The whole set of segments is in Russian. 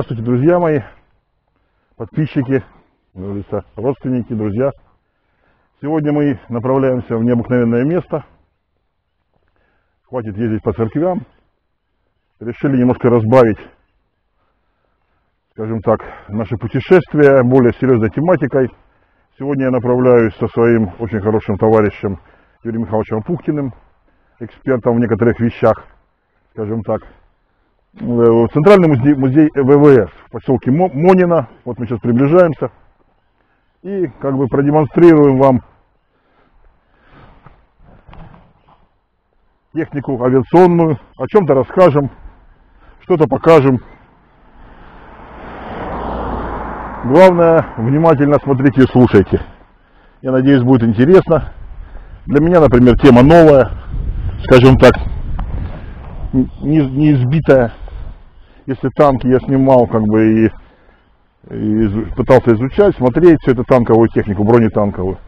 Здравствуйте, друзья мои, подписчики, родственники, друзья. Сегодня мы направляемся в необыкновенное место. Хватит ездить по церквям. Решили немножко разбавить, скажем так, наше путешествие более серьезной тематикой. Сегодня я направляюсь со своим очень хорошим товарищем Юрием Михайловичем Пухтиным, экспертом в некоторых вещах, скажем так, Центральный музей, музей ВВС в поселке Монина. Вот мы сейчас приближаемся. И как бы продемонстрируем вам технику авиационную, о чем-то расскажем, что-то покажем. Главное, внимательно смотрите и слушайте. Я надеюсь, будет интересно. Для меня, например, тема новая, скажем так, не, не избитая. Если танки я снимал, как бы и, и пытался изучать, смотреть всю эту танковую технику, бронетанковую,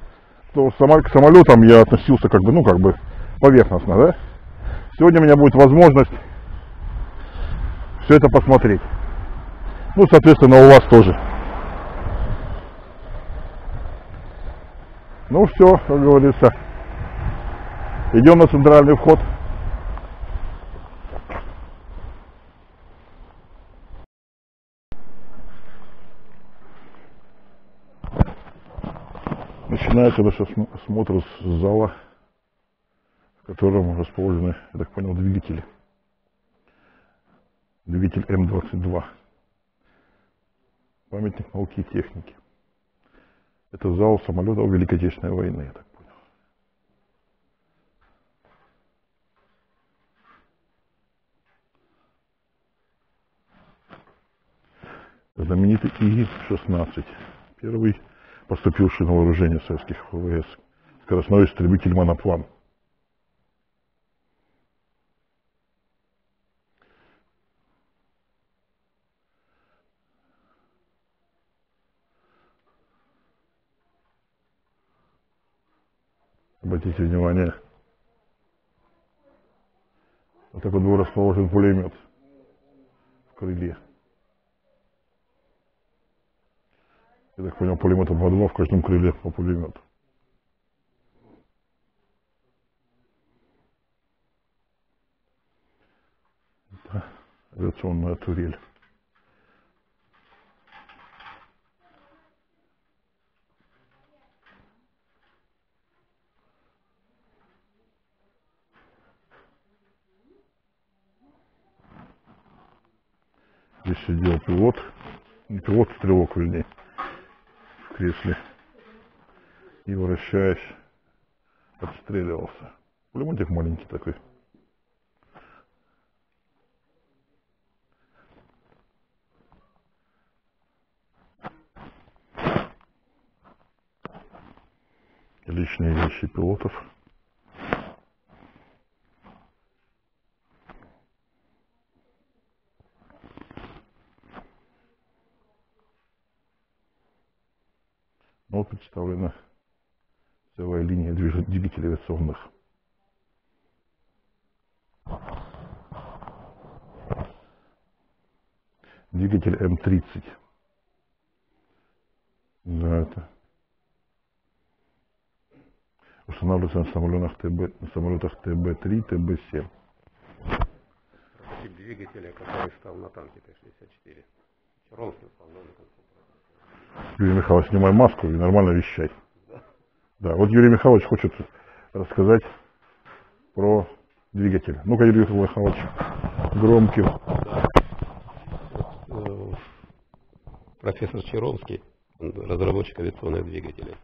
то к самолетам я относился как бы, ну, как бы поверхностно, да? Сегодня у меня будет возможность все это посмотреть. Ну, соответственно, у вас тоже. Ну все, как говорится, идем на центральный вход. Начинается наш осмотр с зала, в котором расположены, я так понял, двигатели. Двигатель М-22. Памятник науки и техники. Это зал самолетов Великой Отечественной войны, я так понял. Знаменитый И-16. Первый поступивший на вооружение советских ВВС. Скоростной истребитель «Моноплан». Обратите внимание, вот так вот был расположен пулемет в крыле. Я так понял, пулемета по два в каждом крыле по пулемету. Это авиационная турель. Здесь сидел пилот, не пилот, стрелок вернее кресле и, вращаясь, отстреливался. Пулеметик маленький такой. Личные вещи пилотов. Вот представлена целая линия двигателей авиационных. Двигатель М30. Да, это устанавливается на самолетах ТБ, на самолетах ТБ-3, ТБ-7. Прототип двигателя, который стал на танке Т-64. Ромский стал на Юрий Михайлович, снимай маску и нормально вещай. Да, вот Юрий Михайлович хочет рассказать про двигатель. Ну-ка, Юрий Михайлович, громким. Э, профессор Черомский, разработчик авиационных двигателей.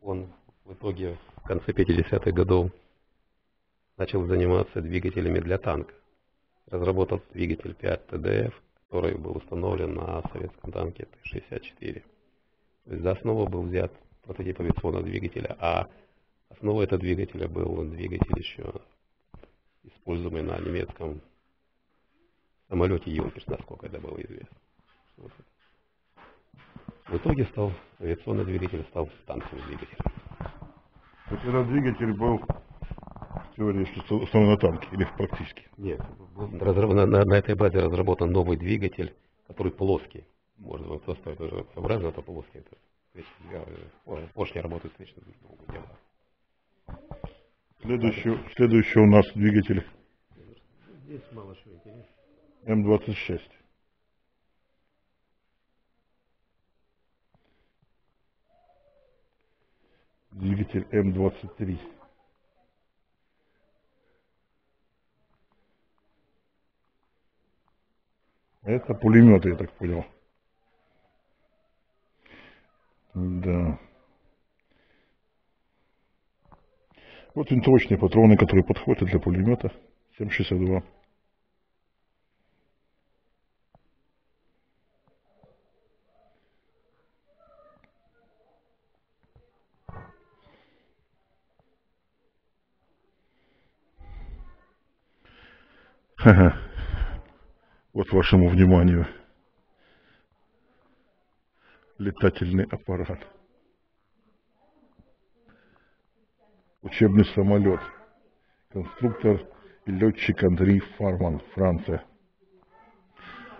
Он в итоге в конце 50-х годов начал заниматься двигателями для танка. Разработал двигатель 5 ТДФ, который был установлен на советском танке Т-64. То есть за основу был взят прототип авиационного двигателя, а основой этого двигателя был двигатель еще используемый на немецком самолете Юнкерс, насколько это было известно. В итоге стал авиационный двигатель, стал танковым двигателем. Этот двигатель был Теория, что установлена на танке или практически? Нет, на, на, на этой базе разработан новый двигатель, который плоский. Может быть, просто это же образно, это плоский. Это, э, поршни работают вечно друг другу. Следующий, следующий у нас двигатель. Здесь мало чего интересного. М26. Двигатель М23. Это пулемет, я так понял. Да. Вот винтовочные патроны, которые подходят для пулемета 7,62. Вот вашему вниманию летательный аппарат. Учебный самолет. Конструктор и летчик Андрей Фарман, Франция.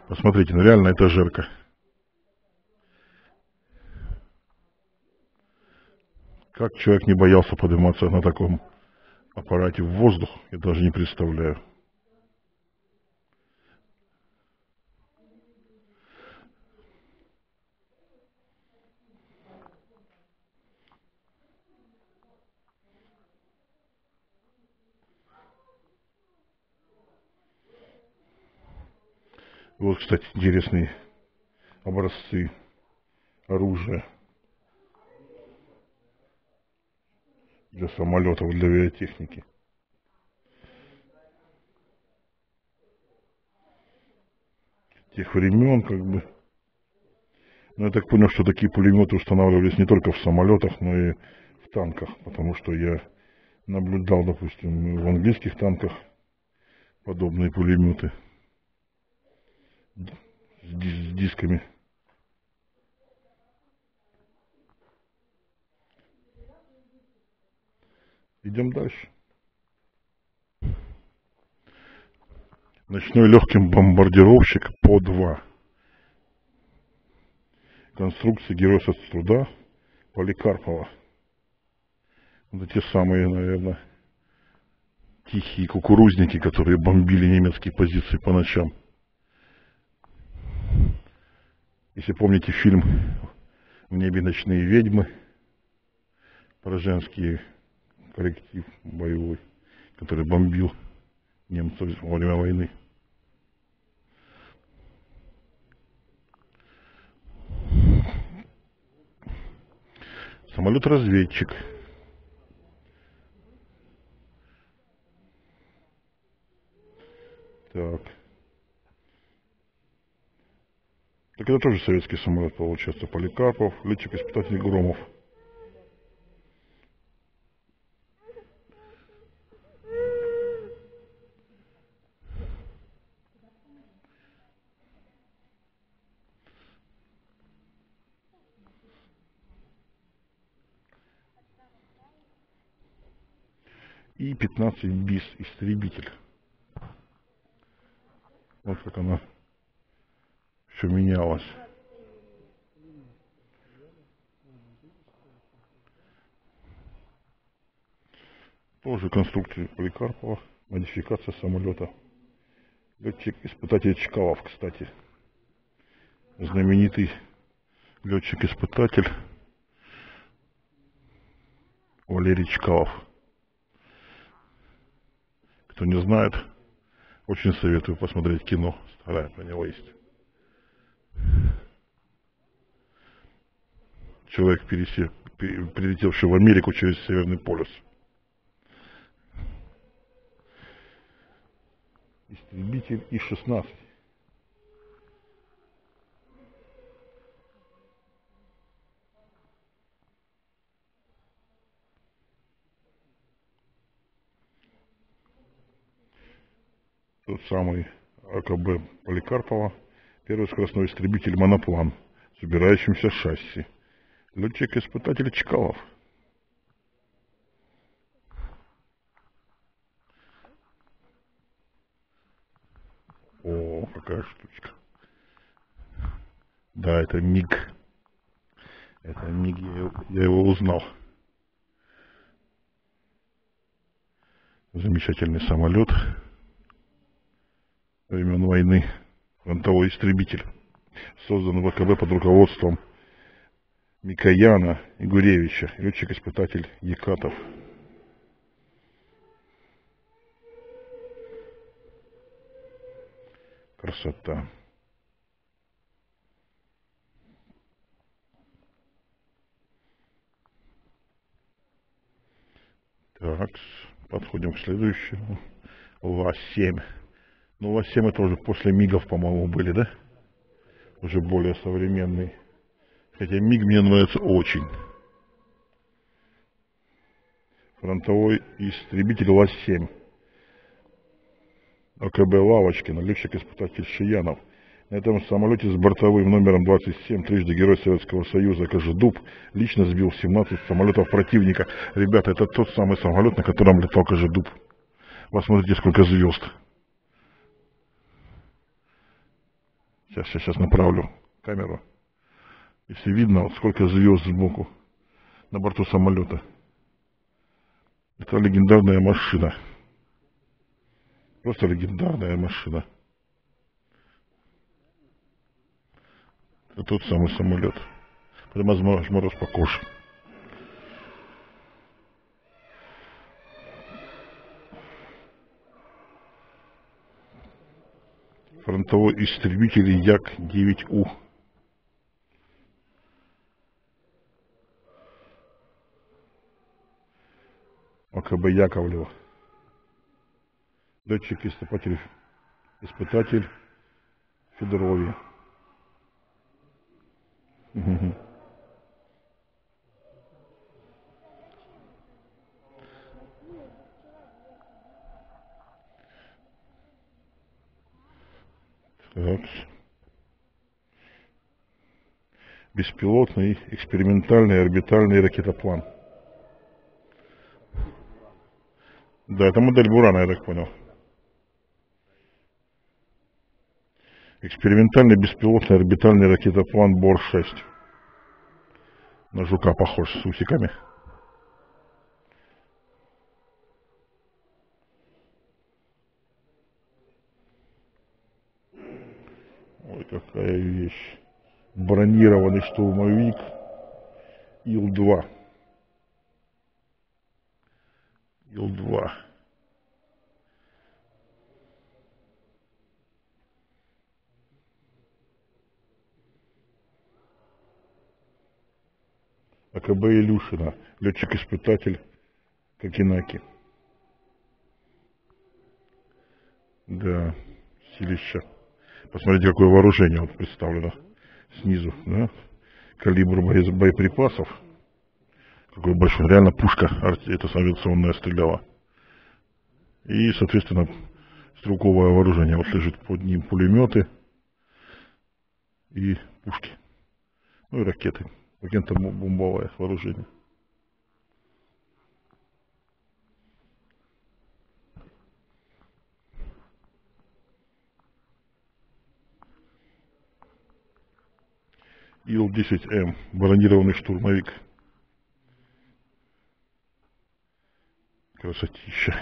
Посмотрите, ну реально этажерка. Как человек не боялся подниматься на таком аппарате в воздух, я даже не представляю. Вот, кстати, интересные образцы оружия для самолетов, для авиатехники. Тех времен, как бы. Но я так понял, что такие пулеметы устанавливались не только в самолетах, но и в танках, потому что я наблюдал, допустим, в английских танках подобные пулеметы с дисками. Идем дальше. Ночной легкий бомбардировщик по 2. Конструкция Герой со труда Поликарпова. Это те самые, наверное, тихие кукурузники, которые бомбили немецкие позиции по ночам. Если помните фильм «В небе ночные ведьмы», про женский коллектив боевой, который бомбил немцев во время войны. Самолет-разведчик. Так. Так это тоже советский самолет получается. Поликарпов, летчик-испытатель Громов. и 15 БИС истребитель. Вот как она все менялось. Тоже конструкция Поликарпова, модификация самолета. Летчик-испытатель Чкалов, кстати. Знаменитый летчик-испытатель Валерий Чкалов. Кто не знает, очень советую посмотреть кино. Старое про него есть. Человек, пересек, прилетевший в Америку через Северный полюс. Истребитель И-16. Тот самый АКБ Поликарпова, первый скоростной истребитель «Моноплан» с убирающимся шасси. Летчик-испытатель Чкалов. О, какая штучка. Да, это МИГ. Это МИГ, я, я его узнал. Замечательный самолет времен войны. Фронтовой истребитель. Создан ВКБ под руководством Микояна и Гуревича, летчик-испытатель Екатов. Красота. Так, подходим к следующему. ЛА-7. Ну, ЛА-7 это уже после МИГов, по-моему, были, да? Уже более современный. Хотя МИГ мне нравится очень. Фронтовой истребитель ЛАЗ-7. АКБ Лавочкин, летчик-испытатель Шиянов. На этом самолете с бортовым номером 27, трижды Герой Советского Союза Кожедуб, лично сбил 17 самолетов противника. Ребята, это тот самый самолет, на котором летал Кожедуб. Посмотрите, сколько звезд. Сейчас, сейчас, сейчас направлю камеру. Если видно, вот сколько звезд сбоку на борту самолета. Это легендарная машина. Просто легендарная машина. Это тот самый самолет. Прямо мороз по коже. Фронтовой истребитель Як-9У. АКБ Яковлева. Летчик испытатель, испытатель Федоровья. Так. Беспилотный экспериментальный орбитальный ракетоплан. Да, это модель Бурана, я так понял. Экспериментальный беспилотный орбитальный ракетоплан Бор-6. На жука похож с усиками. Ой, какая вещь. Бронированный штурмовик Ил-2. Ил-2. АКБ Илюшина, летчик-испытатель Кокенаки. Да, силища. Посмотрите, какое вооружение вот представлено снизу, да? Калибр боеприпасов. Какой большой, реально пушка это авиационная стреляла. И, соответственно, стрелковое вооружение. Вот лежит под ним пулеметы и пушки. Ну и ракеты. Ракетно-бомбовое вооружение. Ил-10М, бронированный штурмовик. Красотища.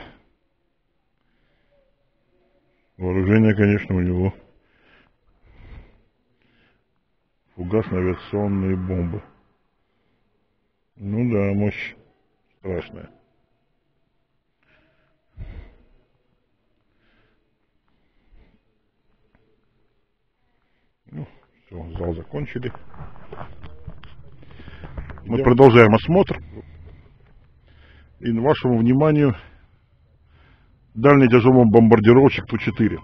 Вооружение, конечно, у него фугасно-авиационные бомбы. Ну да, мощь страшная. Ну, все, зал закончили. Мы продолжаем осмотр. И вашему вниманию дальний тяжелый бомбардировщик Ту-4.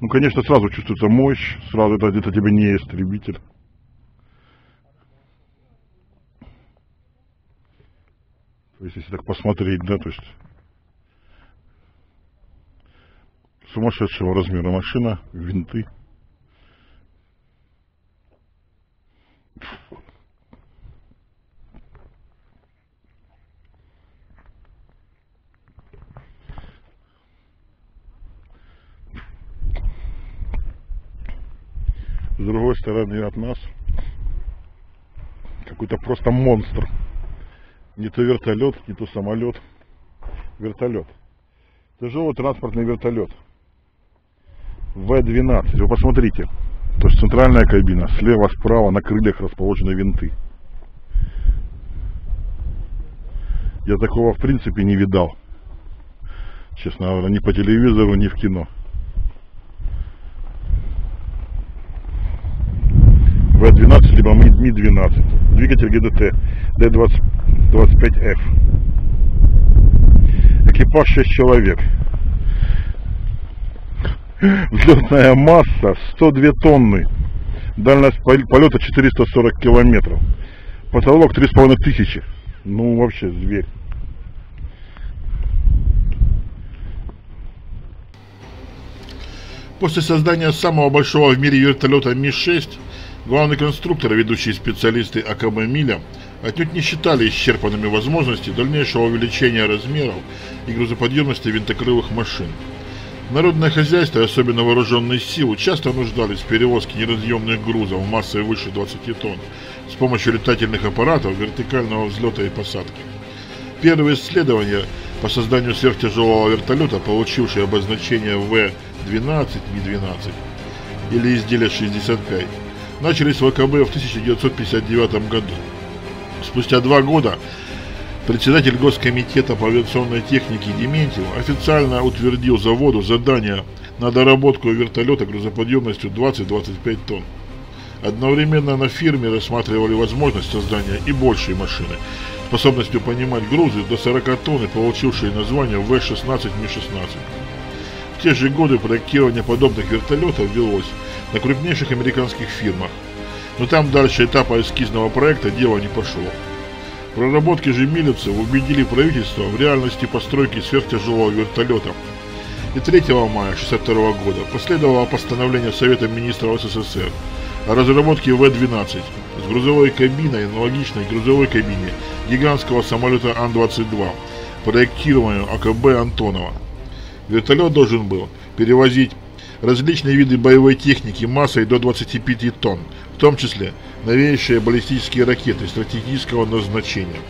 Ну, конечно, сразу чувствуется мощь, сразу это где-то тебе не истребитель. То есть, если так посмотреть, да, то есть сумасшедшего размера машина, винты. С другой стороны от нас какой-то просто монстр. Не то вертолет, не то самолет. Вертолет. Тяжелый транспортный вертолет. В-12. Вы посмотрите. То есть центральная кабина. Слева, справа на крыльях расположены винты. Я такого в принципе не видал. Честно говоря, ни по телевизору, ни в кино. В-12 либо Ми-12. Двигатель ГДТ Д-25Ф. Экипаж 6 человек. Взлетная масса 102 тонны. Дальность полета 440 километров. Потолок 3500. Ну, вообще, зверь. После создания самого большого в мире вертолета Ми-6, главный конструктор и ведущие специалисты АКБ «Миля» отнюдь не считали исчерпанными возможности дальнейшего увеличения размеров и грузоподъемности винтокрылых машин. Народное хозяйство, особенно вооруженные силы, часто нуждались в перевозке неразъемных грузов массой выше 20 тонн с помощью летательных аппаратов вертикального взлета и посадки. Первые исследования по созданию сверхтяжелого вертолета, получившие обозначение В-12, Ми-12 или изделие 65, начались в ВКБ в 1959 году. Спустя два года председатель Госкомитета по авиационной технике Дементьев официально утвердил заводу задание на доработку вертолета грузоподъемностью 20-25 тонн. Одновременно на фирме рассматривали возможность создания и большей машины, способностью понимать грузы до 40 тонн и получившей название В-16 Ми-16. В те же годы проектирование подобных вертолетов велось на крупнейших американских фирмах, но там дальше этапа эскизного проекта дело не пошло. Проработки же милицы убедили правительство в реальности постройки сверхтяжелого вертолета. И 3 мая 1962 года последовало постановление Совета министров СССР о разработке В-12 с грузовой кабиной, аналогичной грузовой кабине гигантского самолета Ан-22, проектированию АКБ Антонова. Вертолет должен был перевозить различные виды боевой техники массой до 25 тонн, в том числе новейшие баллистические ракеты стратегического назначения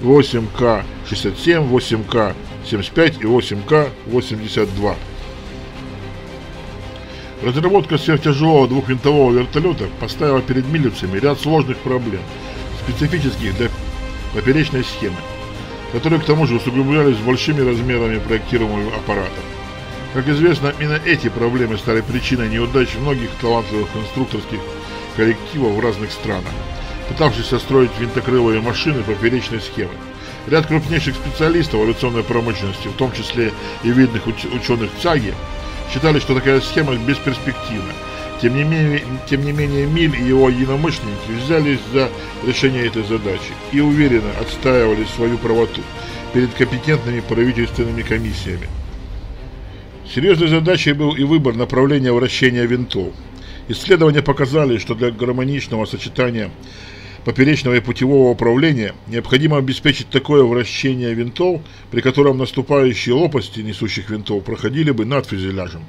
8К-67, 8К-75 и 8К-82. Разработка сверхтяжелого двухвинтового вертолета поставила перед милицами ряд сложных проблем, специфических для поперечной схемы, которые к тому же усугублялись большими размерами проектируемого аппарата. Как известно, именно эти проблемы стали причиной неудач многих талантливых конструкторских коллективов в разных странах, пытавшихся строить винтокрылые машины поперечной схемы. Ряд крупнейших специалистов авиационной промышленности, в том числе и видных уч- ученых ЦАГИ, считали, что такая схема бесперспективна. Тем не, менее, тем не менее, Миль и его единомышленники взялись за решение этой задачи и уверенно отстаивали свою правоту перед компетентными правительственными комиссиями. Серьезной задачей был и выбор направления вращения винтов. Исследования показали, что для гармоничного сочетания поперечного и путевого управления необходимо обеспечить такое вращение винтов, при котором наступающие лопасти несущих винтов проходили бы над фюзеляжем.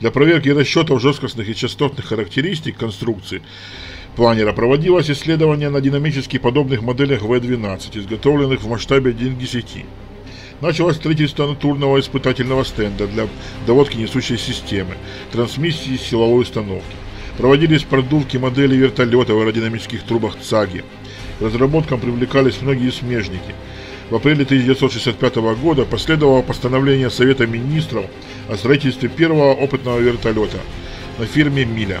Для проверки расчетов жесткостных и частотных характеристик конструкции планера проводилось исследование на динамически подобных моделях В-12, изготовленных в масштабе 1 к 10. Началось строительство натурного испытательного стенда для доводки несущей системы, трансмиссии силовой установки. Проводились продувки моделей вертолетов в аэродинамических трубах ЦАГИ. К разработкам привлекались многие смежники. В апреле 1965 года последовало постановление Совета Министров о строительстве первого опытного вертолета на фирме «Миля».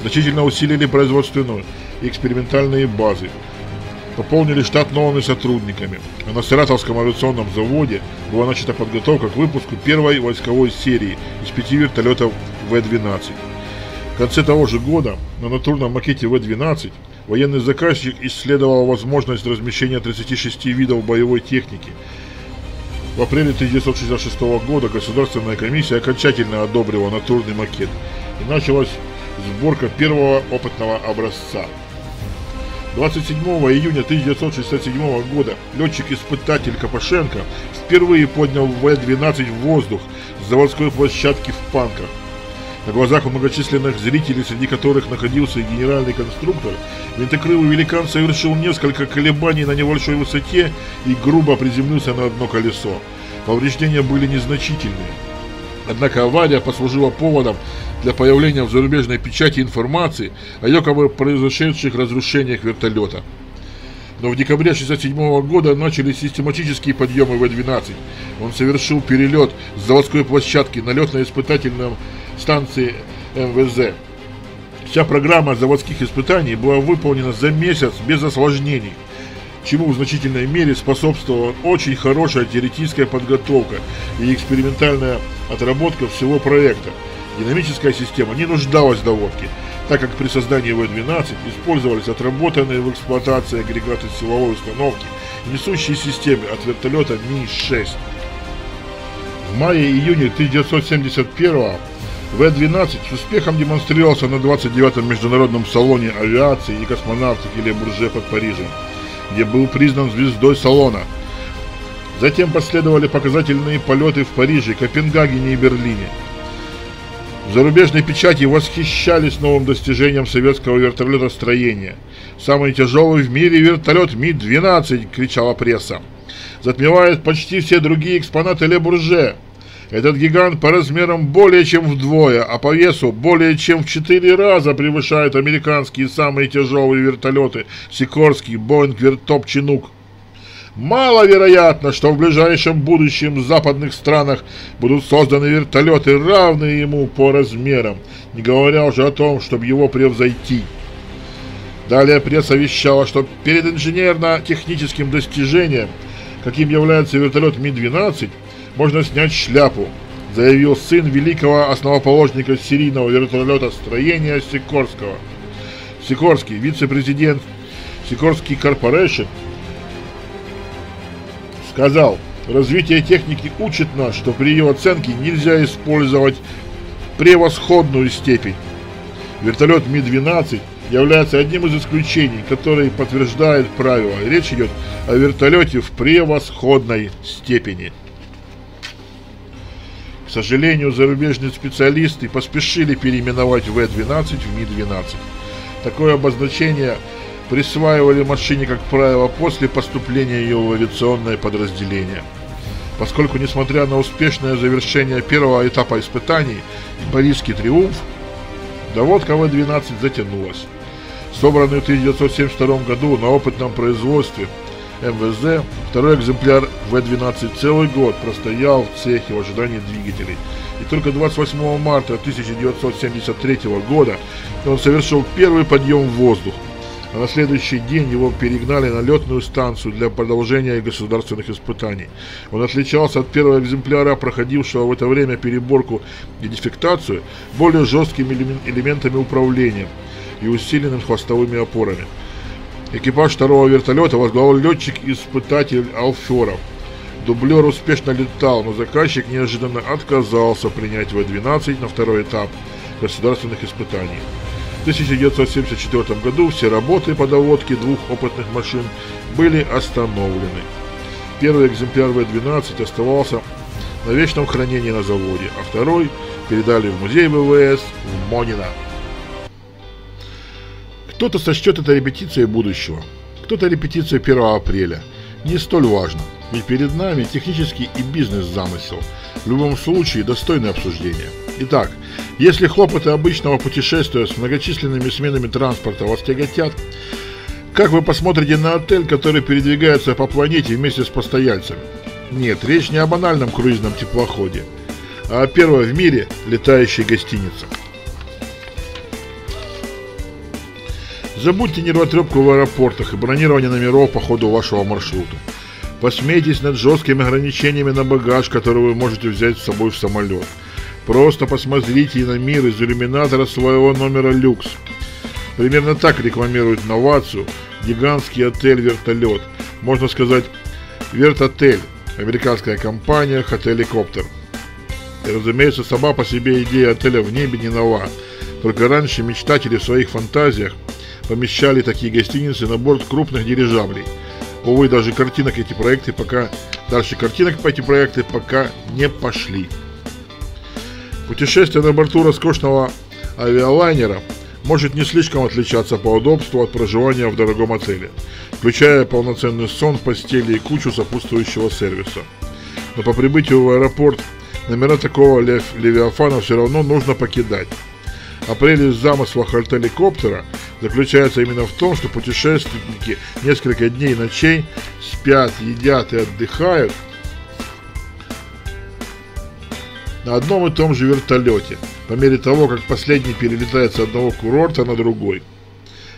Значительно усилили производственную и экспериментальные базы, пополнили штат новыми сотрудниками. А на Саратовском авиационном заводе была начата подготовка к выпуску первой войсковой серии из пяти вертолетов В-12. В конце того же года на натурном макете В-12 военный заказчик исследовал возможность размещения 36 видов боевой техники. В апреле 1966 года Государственная комиссия окончательно одобрила натурный макет и началась сборка первого опытного образца. 27 июня 1967 года летчик-испытатель Капашенко впервые поднял В-12 в воздух с заводской площадки в Панках. На глазах у многочисленных зрителей, среди которых находился и генеральный конструктор, винтокрылый великан совершил несколько колебаний на небольшой высоте и грубо приземлился на одно колесо. Повреждения были незначительные. Однако авария послужила поводом для появления в зарубежной печати информации о якобы произошедших разрушениях вертолета. Но в декабре 1967 года начались систематические подъемы В-12. Он совершил перелет с заводской площадки на летно-испытательном станции МВЗ. Вся программа заводских испытаний была выполнена за месяц без осложнений, чему в значительной мере способствовала очень хорошая теоретическая подготовка и экспериментальная отработка всего проекта. Динамическая система не нуждалась в доводке, так как при создании В-12 использовались отработанные в эксплуатации агрегаты силовой установки, несущие системы от вертолета Ми-6. В мае-июне 1971 В-12 с успехом демонстрировался на 29-м международном салоне авиации и космонавтики Ле Бурже под Парижем, где был признан звездой салона. Затем последовали показательные полеты в Париже, Копенгагене и Берлине. В зарубежной печати восхищались новым достижением советского вертолетостроения. «Самый тяжелый в мире вертолет Ми-12!» – кричала пресса. «Затмевает почти все другие экспонаты Ле Бурже!» Этот гигант по размерам более чем вдвое, а по весу более чем в четыре раза превышает американские самые тяжелые вертолеты Сикорский, Боинг, Вертоп, Чинук. Маловероятно, что в ближайшем будущем в западных странах будут созданы вертолеты, равные ему по размерам, не говоря уже о том, чтобы его превзойти. Далее пресса вещала, что перед инженерно-техническим достижением, каким является вертолет Ми-12, можно снять шляпу, заявил сын великого основоположника серийного вертолета строения Сикорского. Сикорский, вице-президент Сикорский Корпорейшн, сказал, развитие техники учит нас, что при ее оценке нельзя использовать превосходную степень. Вертолет Ми-12 является одним из исключений, который подтверждает правило. Речь идет о вертолете в превосходной степени. К сожалению, зарубежные специалисты поспешили переименовать В-12 в Ми-12. Такое обозначение присваивали машине, как правило, после поступления ее в авиационное подразделение. Поскольку, несмотря на успешное завершение первого этапа испытаний и Парижский триумф, доводка В-12 затянулась. Собранный в 1972 году на опытном производстве МВЗ, второй экземпляр В-12 целый год простоял в цехе в ожидании двигателей. И только 28 марта 1973 года он совершил первый подъем в воздух. А на следующий день его перегнали на летную станцию для продолжения государственных испытаний. Он отличался от первого экземпляра, проходившего в это время переборку и дефектацию, более жесткими элементами управления и усиленными хвостовыми опорами. Экипаж второго вертолета возглавил летчик-испытатель Алферов. Дублер успешно летал, но заказчик неожиданно отказался принять В-12 на второй этап государственных испытаний. В 1974 году все работы по доводке двух опытных машин были остановлены. Первый экземпляр В-12 оставался на вечном хранении на заводе, а второй передали в музей ВВС в Монино. Кто-то сочтет это репетицией будущего, кто-то репетицией 1 апреля. Не столь важно, ведь перед нами технический и бизнес-замысел. В любом случае, достойное обсуждение. Итак, если хлопоты обычного путешествия с многочисленными сменами транспорта вас тяготят, как вы посмотрите на отель, который передвигается по планете вместе с постояльцами? Нет, речь не о банальном круизном теплоходе, а о первой в мире летающей гостинице. Забудьте нервотрепку в аэропортах и бронирование номеров по ходу вашего маршрута. Посмейтесь над жесткими ограничениями на багаж, который вы можете взять с собой в самолет. Просто посмотрите на мир из иллюминатора своего номера люкс. Примерно так рекламирует новацию гигантский отель-вертолет. Можно сказать, вертотель. Американская компания Хотеликоптер. И разумеется, сама по себе идея отеля в небе не нова. Только раньше мечтатели в своих фантазиях помещали такие гостиницы на борт крупных дирижаблей. Увы, даже картинок эти проекты пока... Дальше картинок по эти проекты пока не пошли. Путешествие на борту роскошного авиалайнера может не слишком отличаться по удобству от проживания в дорогом отеле, включая полноценный сон, постели и кучу сопутствующего сервиса. Но по прибытию в аэропорт номера такого лев Левиафана все равно нужно покидать. А прелесть замысла хеликоптера заключается именно в том, что путешественники несколько дней и ночей спят, едят и отдыхают на одном и том же вертолете, по мере того, как последний перелетает с одного курорта на другой.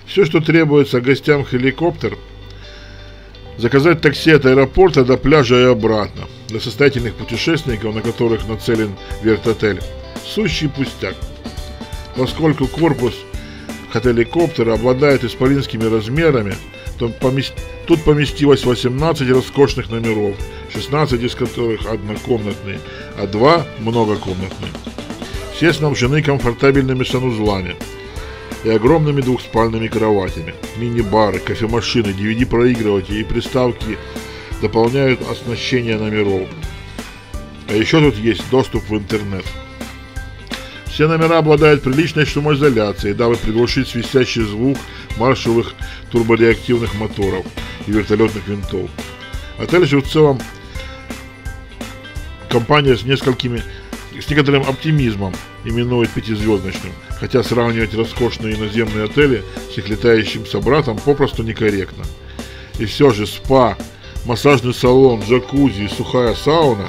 Все, что требуется гостям хеликоптер, заказать такси от аэропорта до пляжа и обратно. Для состоятельных путешественников, на которых нацелен вертотель, сущий пустяк. Поскольку корпус хеликоптера обладает исполинскими размерами, тут поместилось 18 роскошных номеров, 16 из которых однокомнатные, а два многокомнатные. Все снабжены комфортабельными санузлами и огромными двухспальными кроватями. Мини-бары, кофемашины, DVD-проигрыватели и приставки дополняют оснащение номеров. А еще тут есть доступ в интернет. Все номера обладают приличной шумоизоляцией, дабы приглушить свистящий звук маршевых турбореактивных моторов и вертолетных винтов. Отель же в целом компания с несколькими с некоторым оптимизмом именует пятизвездочным, хотя сравнивать роскошные иноземные отели с их летающим собратом попросту некорректно. И все же спа, массажный салон, джакузи и сухая сауна,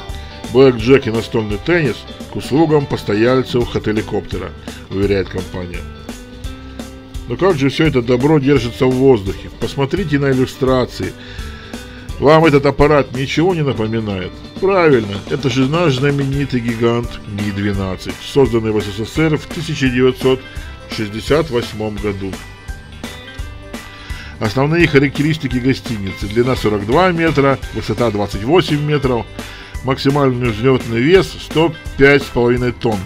блэк-джек и настольный теннис к услугам постояльцев хеликоптера, уверяет компания. Но как же все это добро держится в воздухе? Посмотрите на иллюстрации – вам этот аппарат ничего не напоминает? Правильно, это же наш знаменитый гигант Ми-12, созданный в СССР в 1968 году. Основные характеристики гостиницы. Длина 42 метра, высота 28 метров, максимальный взлетный вес 105,5 тонн.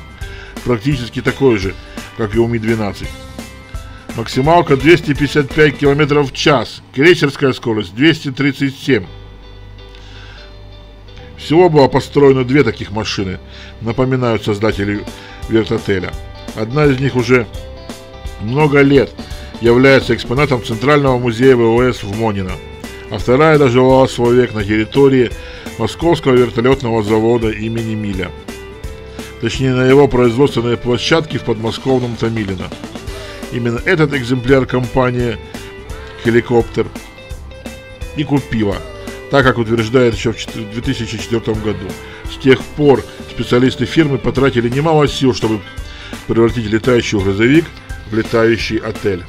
Практически такой же, как и у Ми-12. Максималка 255 км в час. Крейсерская скорость 237. Всего было построено две таких машины, напоминают создатели вертотеля. Одна из них уже много лет является экспонатом Центрального музея ВВС в Монино, а вторая дожила свой век на территории Московского вертолетного завода имени Миля. Точнее, на его производственной площадке в подмосковном Томилино. Именно этот экземпляр компания «Хеликоптер» и купила, так как утверждает еще в 2004 году. С тех пор специалисты фирмы потратили немало сил, чтобы превратить летающий грузовик в летающий отель.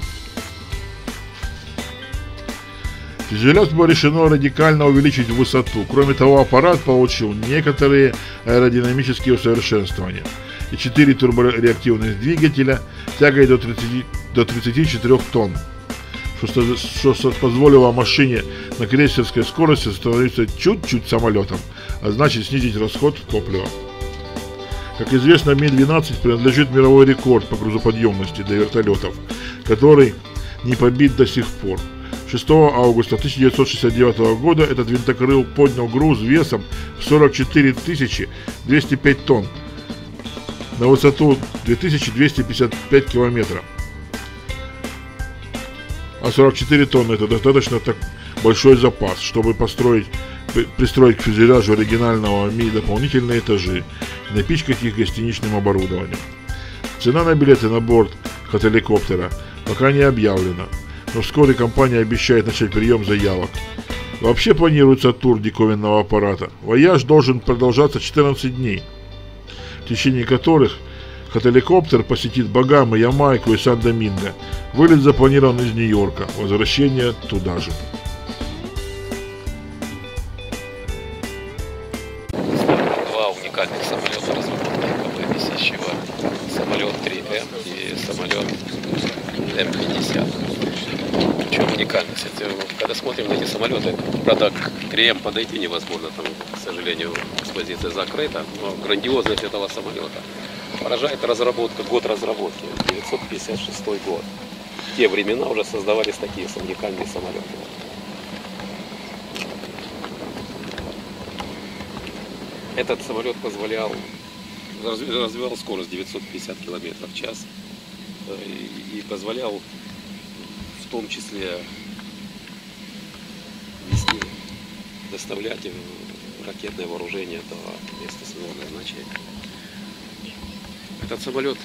Тяжелец было решено радикально увеличить высоту. Кроме того, аппарат получил некоторые аэродинамические усовершенствования – и 4 турбореактивных двигателя тягой до, 30, до 34 тонн, что, что позволило машине на крейсерской скорости становиться чуть-чуть самолетом, а значит снизить расход топлива. Как известно, Ми-12 принадлежит мировой рекорд по грузоподъемности для вертолетов, который не побит до сих пор. 6 августа 1969 года этот винтокрыл поднял груз весом в 44 205 тонн, на высоту 2255 километров. А 44 тонны это достаточно так большой запас, чтобы построить, пристроить к фюзеляжу оригинального МИ дополнительные этажи и напичкать их гостиничным оборудованием. Цена на билеты на борт хеликоптера пока не объявлена, но вскоре компания обещает начать прием заявок. Вообще планируется тур диковинного аппарата. Вояж должен продолжаться 14 дней – течение которых хеликоптер посетит Багамы, Ямайку и Сан-Доминго. Вылет запланирован из Нью-Йорка, возвращение туда же. 3М подойти невозможно, там, к сожалению, экспозиция закрыта, но грандиозность этого самолета поражает разработка, год разработки, 956 год. В те времена уже создавались такие уникальные самолеты. Этот самолет позволял развивал скорость 950 км в час э, и позволял в том числе вести, доставлять ракетное вооружение до места своего назначения. Этот самолет,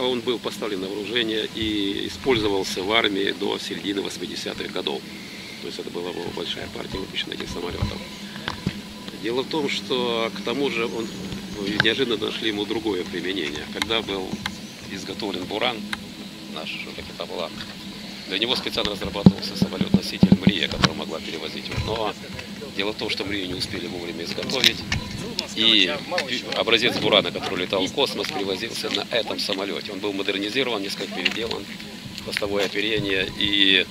он был поставлен на вооружение и использовался в армии до середины 80-х годов. То есть это была большая партия выпущенных этих самолетов. Дело в том, что к тому же он ну, неожиданно нашли ему другое применение. Когда был изготовлен Буран, наш ракетоплан, для него специально разрабатывался самолет-носитель Мрия, который могла перевозить его. Но дело в том, что Мрию не успели вовремя изготовить. И образец Бурана, который летал в космос, привозился на этом самолете. Он был модернизирован, несколько переделан, хвостовое оперение. И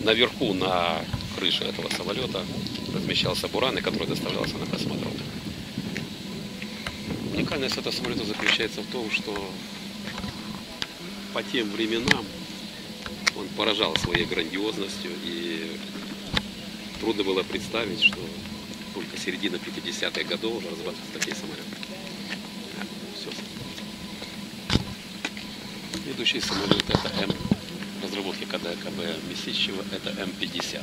наверху, на крыше этого самолета, размещался Буран, который доставлялся на космодром. Уникальность этого самолета заключается в том, что по тем временам поражал своей грандиозностью и трудно было представить, что только середина 50-х годов уже разрабатываются такие самолеты. Все. Следующий самолет это М разработки КДКБ Месищева, это М50.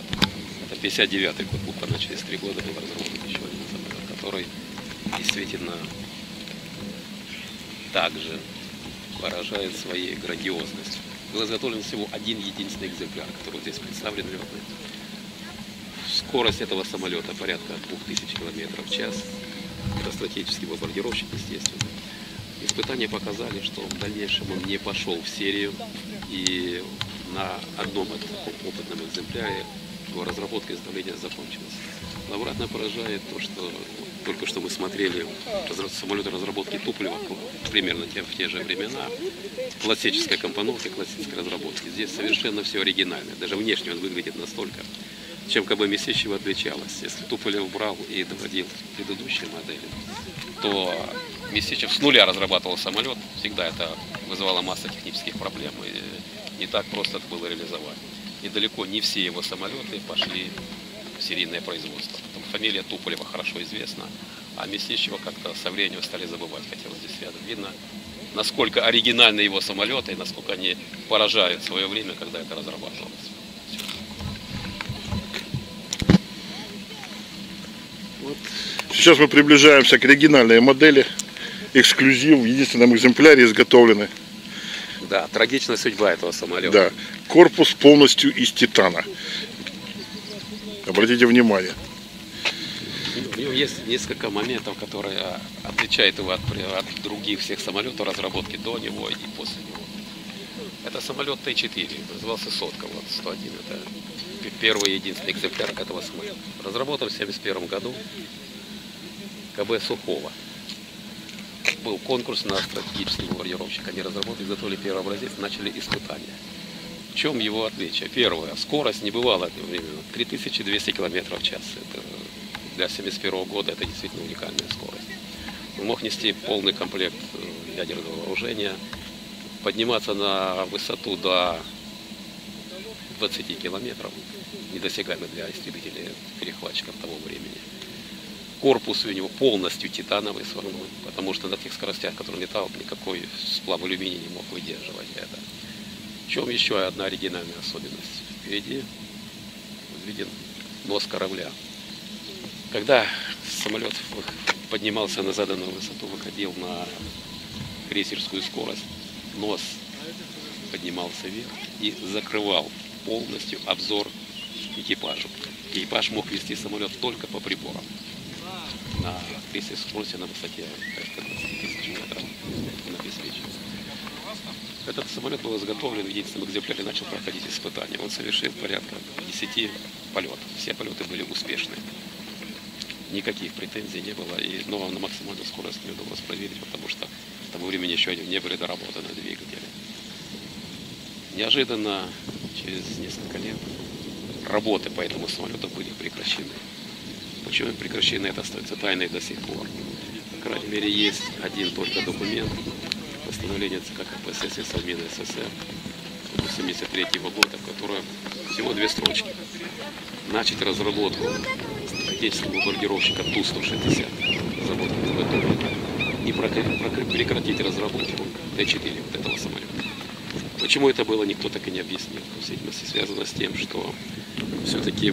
Это 59-й год, буквально через три года был разработан еще один самолет, который действительно также поражает своей грандиозностью. Был изготовлен всего один единственный экземпляр, который здесь представлен летный. Скорость этого самолета порядка 2000 км в час. Это стратегический бомбардировщик, естественно. Испытания показали, что в дальнейшем он не пошел в серию. И на одном опытном экземпляре его разработка и изготовление закончилась. Но обратно поражает то, что только что мы смотрели самолеты разработки Туполева примерно те, в те же времена. Классическая компоновка, классическая разработки. Здесь совершенно все оригинально. Даже внешне он выглядит настолько, чем КБ Месищева отличалась. Если Туполев брал и доводил предыдущие модели, то Месищев с нуля разрабатывал самолет. Всегда это вызывало массу технических проблем. И не так просто это было реализовать. И далеко не все его самолеты пошли серийное производство фамилия Туполева хорошо известна, а Месищева как-то со временем стали забывать, хотя вот здесь рядом видно, насколько оригинальны его самолеты и насколько они поражают в свое время, когда это разрабатывалось. Сейчас мы приближаемся к оригинальной модели, эксклюзив в единственном экземпляре изготовлены. Да, трагичная судьба этого самолета. Да, корпус полностью из титана. Обратите внимание. У него есть несколько моментов, которые отличают его от, от других всех самолетов разработки до него и после него. Это самолет Т-4, назывался Сотка, вот 101, это первый и единственный экземпляр этого самолета. Разработан в 1971 году КБ Сухого. Был конкурс на стратегический бомбардировщик. Они разработали, изготовили первый образец, начали испытания. Чем его отличие? Первое, скорость не бывала одновременно. 3200 км в час. Это для 1971 года это действительно уникальная скорость. Он мог нести полный комплект э, ядерного вооружения, подниматься на высоту до 20 километров, недосягаемый для истребителей перехватчиков того времени. Корпус у него полностью титановый сварной, потому что на тех скоростях, которые летал, никакой сплав алюминия не мог выдерживать это. В чем еще одна оригинальная особенность? Впереди виден нос корабля. Когда самолет поднимался на заданную высоту, выходил на крейсерскую скорость, нос поднимался вверх и закрывал полностью обзор экипажу. Экипаж мог вести самолет только по приборам. На крейсерской скорости на высоте 20 тысяч метров он обеспечен. Этот самолет был изготовлен в единственном экземпляре начал проходить испытания. Он совершил порядка 10 полетов. Все полеты были успешны никаких претензий не было. И, но на максимальную скорость не удалось проверить, потому что к тому времени еще не были доработаны двигатели. Неожиданно, через несколько лет, работы по этому самолету были прекращены. Почему прекращены, это остается тайной до сих пор. По крайней мере, есть один только документ постановления ЦК КПСС и Совмина СССР 1973 -го года, в котором всего две строчки. Начать разработку отечественного бомбардировщика Ту-160 завод в и прекратить разработку Т-4 вот этого самолета. Почему это было, никто так и не объяснил. Видимо, связано с тем, что все-таки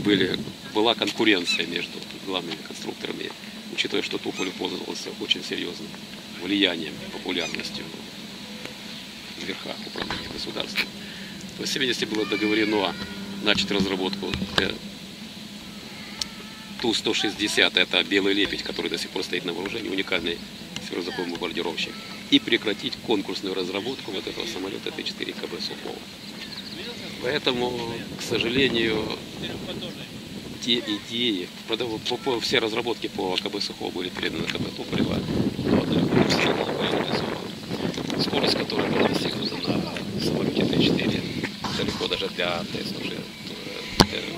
была конкуренция между главными конструкторами, учитывая, что Туполь пользовался очень серьезным влиянием, популярностью верхах управления государством. Есть, если было договорено начать разработку Ту-160, это белый лепить, который до сих пор стоит на вооружении, уникальный сверхзвуковой бомбардировщик, и прекратить конкурсную разработку вот этого самолета Т-4 КБ Сухого. Поэтому, к сожалению, те идеи, по, по, все разработки по КБ Сухого были переданы КБ Туполева, но скорость, которая была 64. Это легко даже для АТС уже э,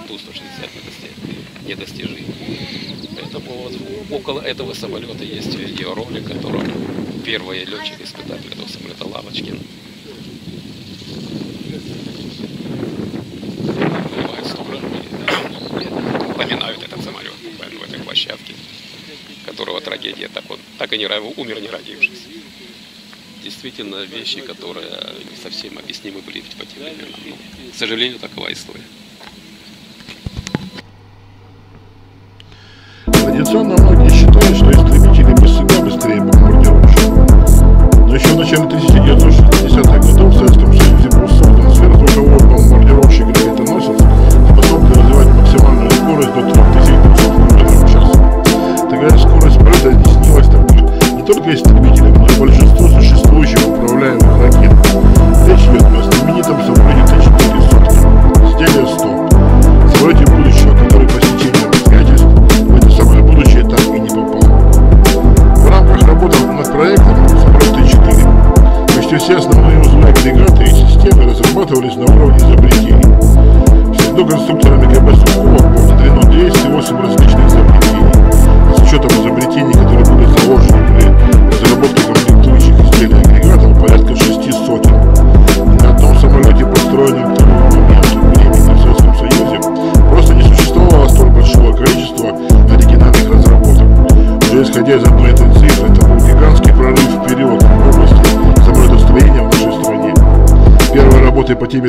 Ту-160 недостижим. Поэтому вот около этого самолета есть видеоролик, которым первый летчик-испытатель этого самолета Лавочкин бывает э, этот самолет в этой площадке, которого трагедия так вот, так и не умер не родившись. Действительно, вещи, которые не совсем объяснимы были по тем временам. Но, к сожалению, такова история.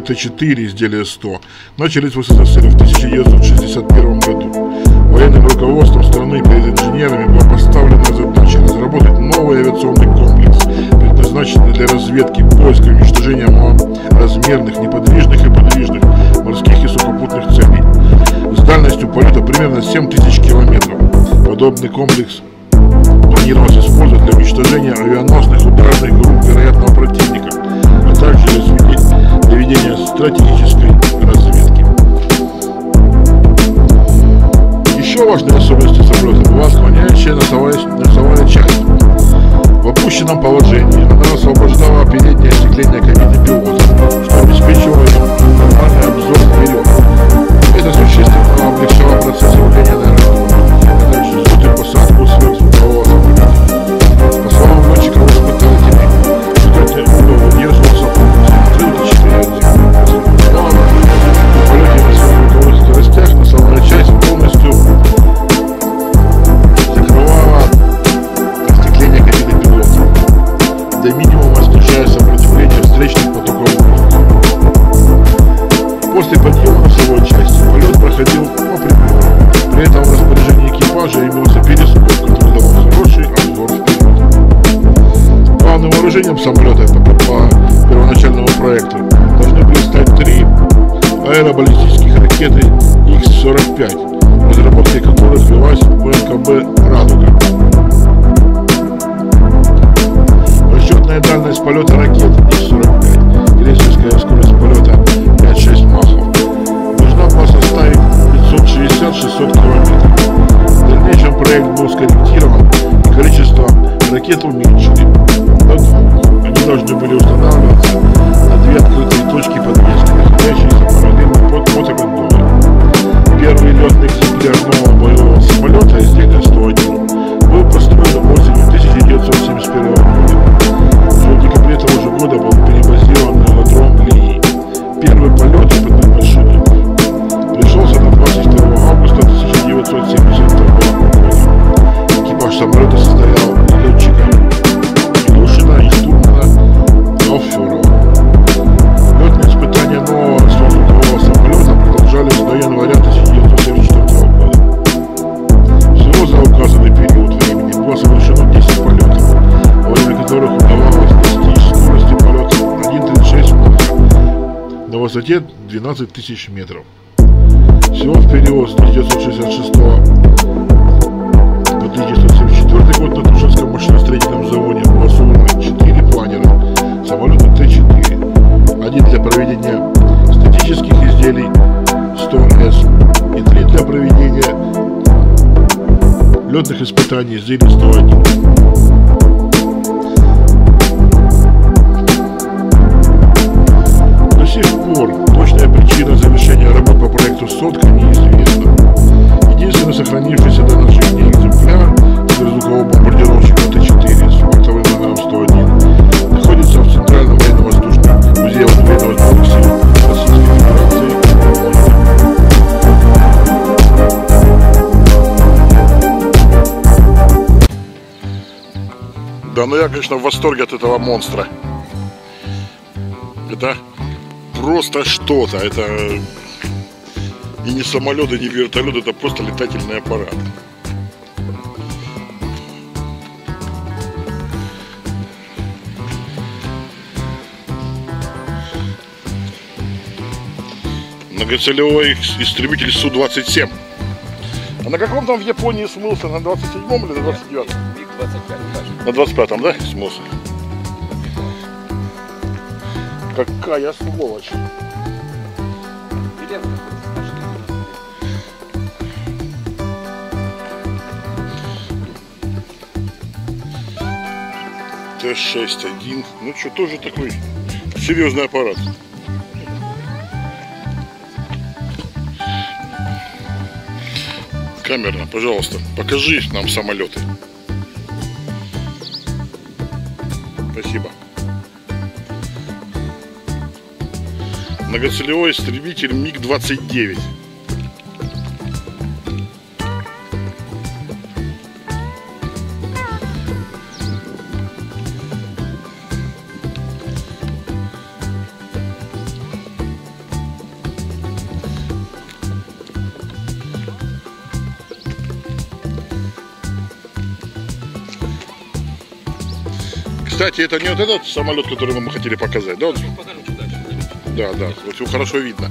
Т-4 изделия 100 начались в СССР в 1961 году. Военным руководством страны перед инженерами была поставлена задача разработать новый авиационный комплекс, предназначенный для разведки, поиска и уничтожения малоразмерных, неподвижных и подвижных морских и сухопутных целей с дальностью полета примерно 7000 километров. Подобный комплекс планировалось использовать для уничтожения авианосных ударных групп вероятного противника, ведения стратегической разведки. Еще важной особенностью самолета была склоняющая носовая, носовая часть. В опущенном положении она освобождала переднее остекление кабины пилота, что обеспечивало им нормальный обзор вперед. Это существенно облегчало процесс управления высоте 12 тысяч метров. Всего в период с 1966 по 1974 год на Тушинском машиностроительном заводе построено 4 планера самолета Т-4. Один для проведения статических изделий 100С и три для проведения летных испытаний изделий 101. Да, ну я, конечно, в восторге от этого монстра. Это просто что-то. Это и не самолет, и не вертолет, это просто летательный аппарат. Многоцелевой истребитель Су-27. А на каком там в Японии смылся? На 27-м или на 29-м? На 25-м, да, смылся? Какая сволочь. Т-6-1. Ну что, тоже такой серьезный аппарат. Камера, пожалуйста, покажи нам самолеты. Спасибо. Многоцелевой истребитель МиГ-29. Кстати, это не вот этот самолет, который мы хотели показать, да? Вот- Да, да, вот его хорошо видно.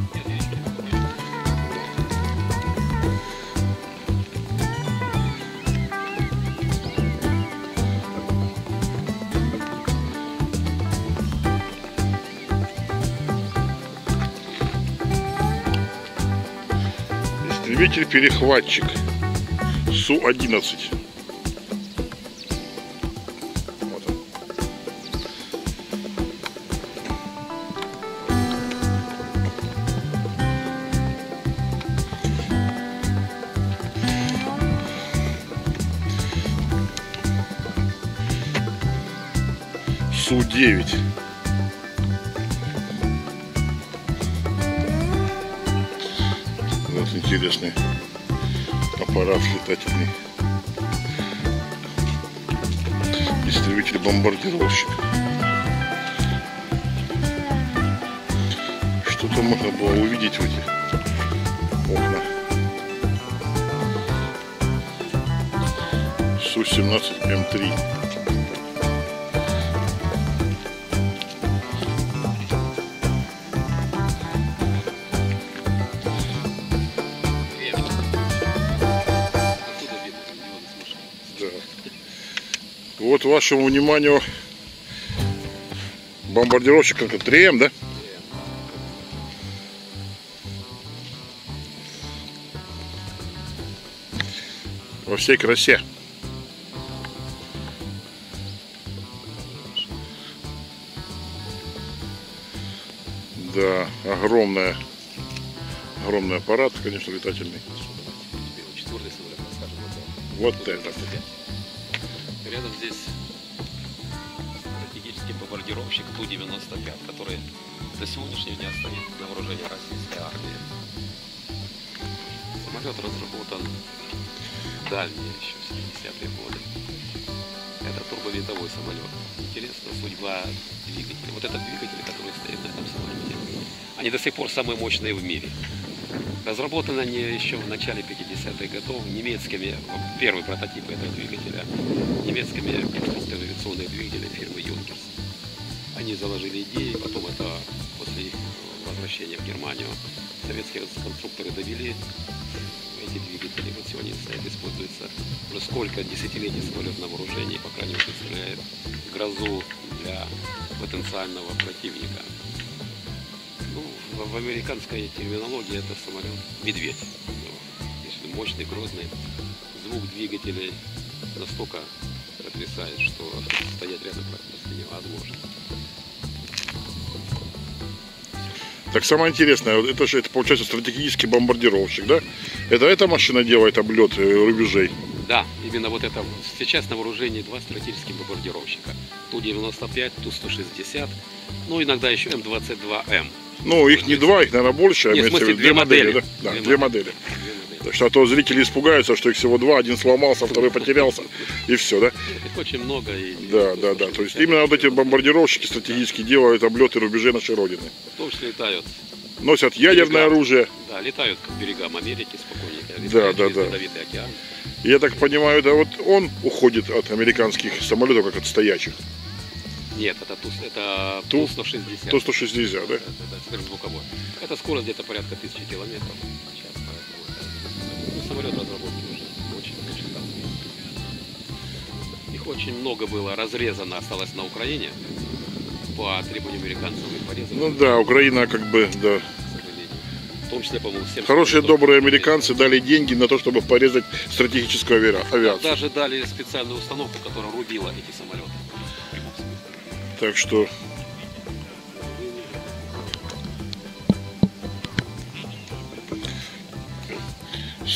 Истребитель-перехватчик Су-11. Су-9. Вот интересный аппарат летательный. Истребитель-бомбардировщик. Что-то можно было увидеть в этих окнах. Су-17 М3. Вот вашему вниманию бомбардировщик как 3М, да? Во всей красе. Да, огромная, огромный аппарат, конечно, летательный. Вот этот. Рядом здесь стратегический бомбардировщик Ту-95, который до сегодняшнего дня стоит на вооружении российской армии. Самолет разработан дальние еще в 70-е годы. Это турбовинтовой самолет. Интересна судьба двигателя. Вот этот двигатель, который стоит на этом самолете, они до сих пор самые мощные в мире. Разработаны они еще в начале 50-х 60-х годов немецкими, первый прототип этого двигателя, немецкими авиационных двигателей фирмы Юнкерс. Они заложили идеи, потом это после их возвращения в Германию советские конструкторы довели эти двигатели. Вот сегодня стоят, используются уже сколько десятилетий самолет на вооружении, по крайней мере, представляет грозу для потенциального противника. Ну, в американской терминологии это самолет медведь. Мощный, грозный, звук двигателей настолько потрясает, что стоять рядом практически невозможно. Так самое интересное, это же это получается стратегический бомбардировщик, да? Это эта машина делает облет э, рубежей. Да, именно вот это сейчас на вооружении два стратегических бомбардировщика. Ту-95, Ту-160, ну иногда еще М-22М. Ну, их не два, их, наверное, больше. а Нет, в имеется в смысле, две модели. да? Да, Две две модели. модели. Так что а то зрители испугаются, что их всего два, один сломался, второй потерялся, и все, да? Их очень много. И, Да, да, да. То есть именно вот эти бомбардировщики стратегически делают облеты рубежей нашей Родины. В том числе летают, Носят ядерное Берега. оружие. да, летают к берегам Америки спокойненько. Да, летают да, да. Ледовитый океан. Я так понимаю, да, вот он уходит от американских самолетов, как от стоячих. Нет, это Ту, это Ту- Ту-160. Ту-160, да? Это, это сверхзвуковой. Это скорость где-то порядка тысячи километров в час. Самолет разработки уже очень, очень давно. Их очень много было разрезано, осталось на Украине по требованию американцев и порезано, Ну да, Украина как бы, да. В том числе, по-моему, всем Хорошие, добрые американцы дали деньги на то, чтобы порезать стратегическую авиа- авиацию. Даже дали специальную установку, которая рубила эти самолеты. Так что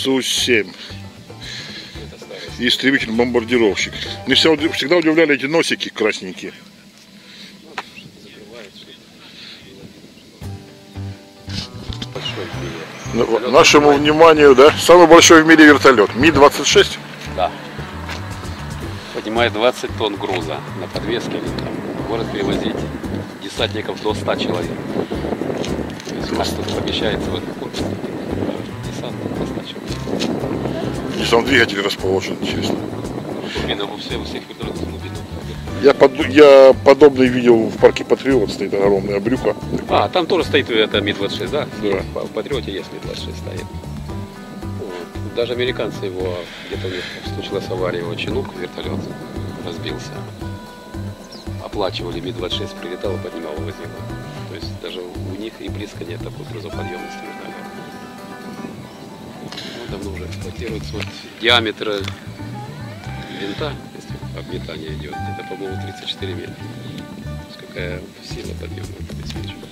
Су-7. Это старое. Истребитель-бомбардировщик. Мне всегда удивляли эти носики красненькие. Ну, Вертолет Нашему вниманию, да, самый большой в мире вертолет. Ми-26. Да. Поднимает 20 тонн груза на подвеске. Город перевозить десантников до 100 человек. То есть у нас тут помещается в этот корпус И сам двигатель расположен, интересно. Вертолетах глубину. Я, под- я подобный видел в парке Патриот, стоит огромная брюка. А, там тоже стоит это Ми-26, да? Да. В Патриоте есть Ми-26 стоит. Даже американцы его, где-то у них случилась авария, его чинук, вертолет разбился. Оплачивали Ми-26, прилетал и поднимал, возил. То есть даже у них и близко нет такой грузоподъемности вертолета. Давно уже эксплуатируется. Вот диаметр винта, если обметание идет, это, по-моему, 34 метра. То какая сила подъема обеспечивает.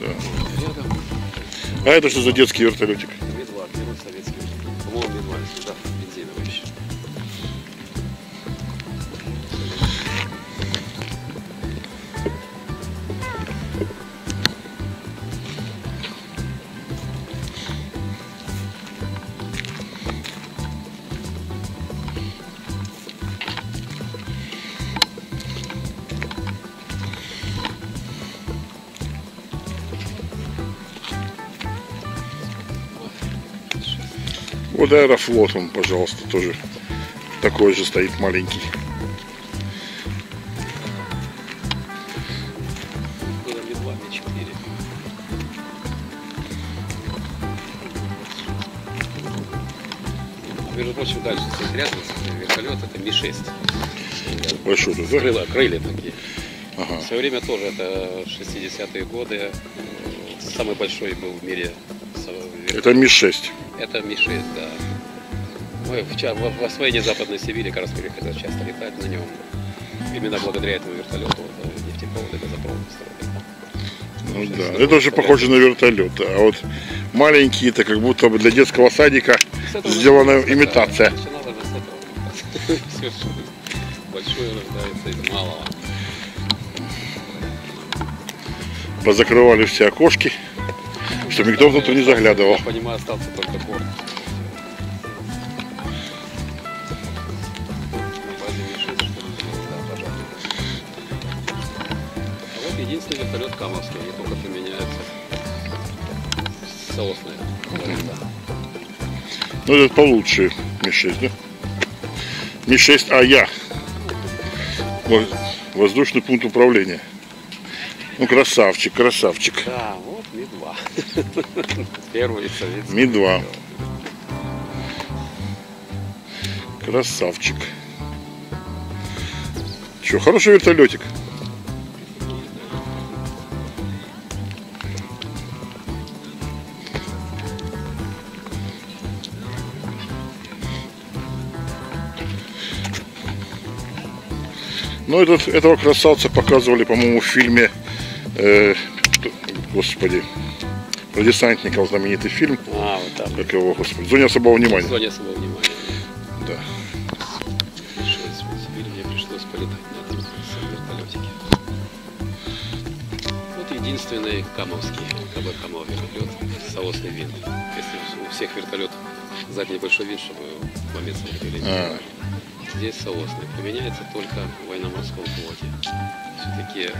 Да. Рядом А это что за детский вертолетик? Берут советский. По-моему, Медвар сюда, Вот Аэрофлот, он, пожалуйста, тоже такой же стоит маленький. Было Медвар, Ми-4. Между прочим, дальше стоит рядом вертолет, это Ми-6. Большой да? Крылья, крылья такие. Ага. В свое время тоже, это 60-е годы, самый большой был в мире. Это Ми-6. Это Ми-6, да. Мы в, в, освоении Западной Сибири как раз приходилось часто летать на нем. Именно благодаря этому вертолету вот, э, нефтепроводы, газопроводы строили. Ну да, это уже похоже на вертолет. А вот маленький, это как будто бы для детского садика сделана имитация. да, Начиналось же с этого. Всё, что Большое рождается из малого. Позакрывали все окошки, чтобы никто внутрь не заглядывал. Я понимаю, остался только борт. На базе Ми-6, что ли, да, пожалуй. А вот единственный вертолет Камовский, они только применяются соосные. Ну, этот получше Ми-6, да? Ми-6 АЯ. Во- Воздушный пункт управления. Ну, красавчик, красавчик. Да, вот Ми-2. Первый советский. Ми-2. Красавчик. Че, хороший вертолетик. Ну, этот, этого красавца показывали, по-моему, в фильме, э, господи, про десантников знаменитый фильм. А, вот там. Как его, господи, в зоне особого В внимания. зоне особого внимания. Да. Пришлось в мне пришлось полетать на этом вертолетике. Вот единственный камовский, КБ Камов вертолет, соосный винт. Если у всех вертолетов задний большой винт, чтобы в момент самолета А. Здесь соосный. Применяется только в военно-морском флоте. Все-таки,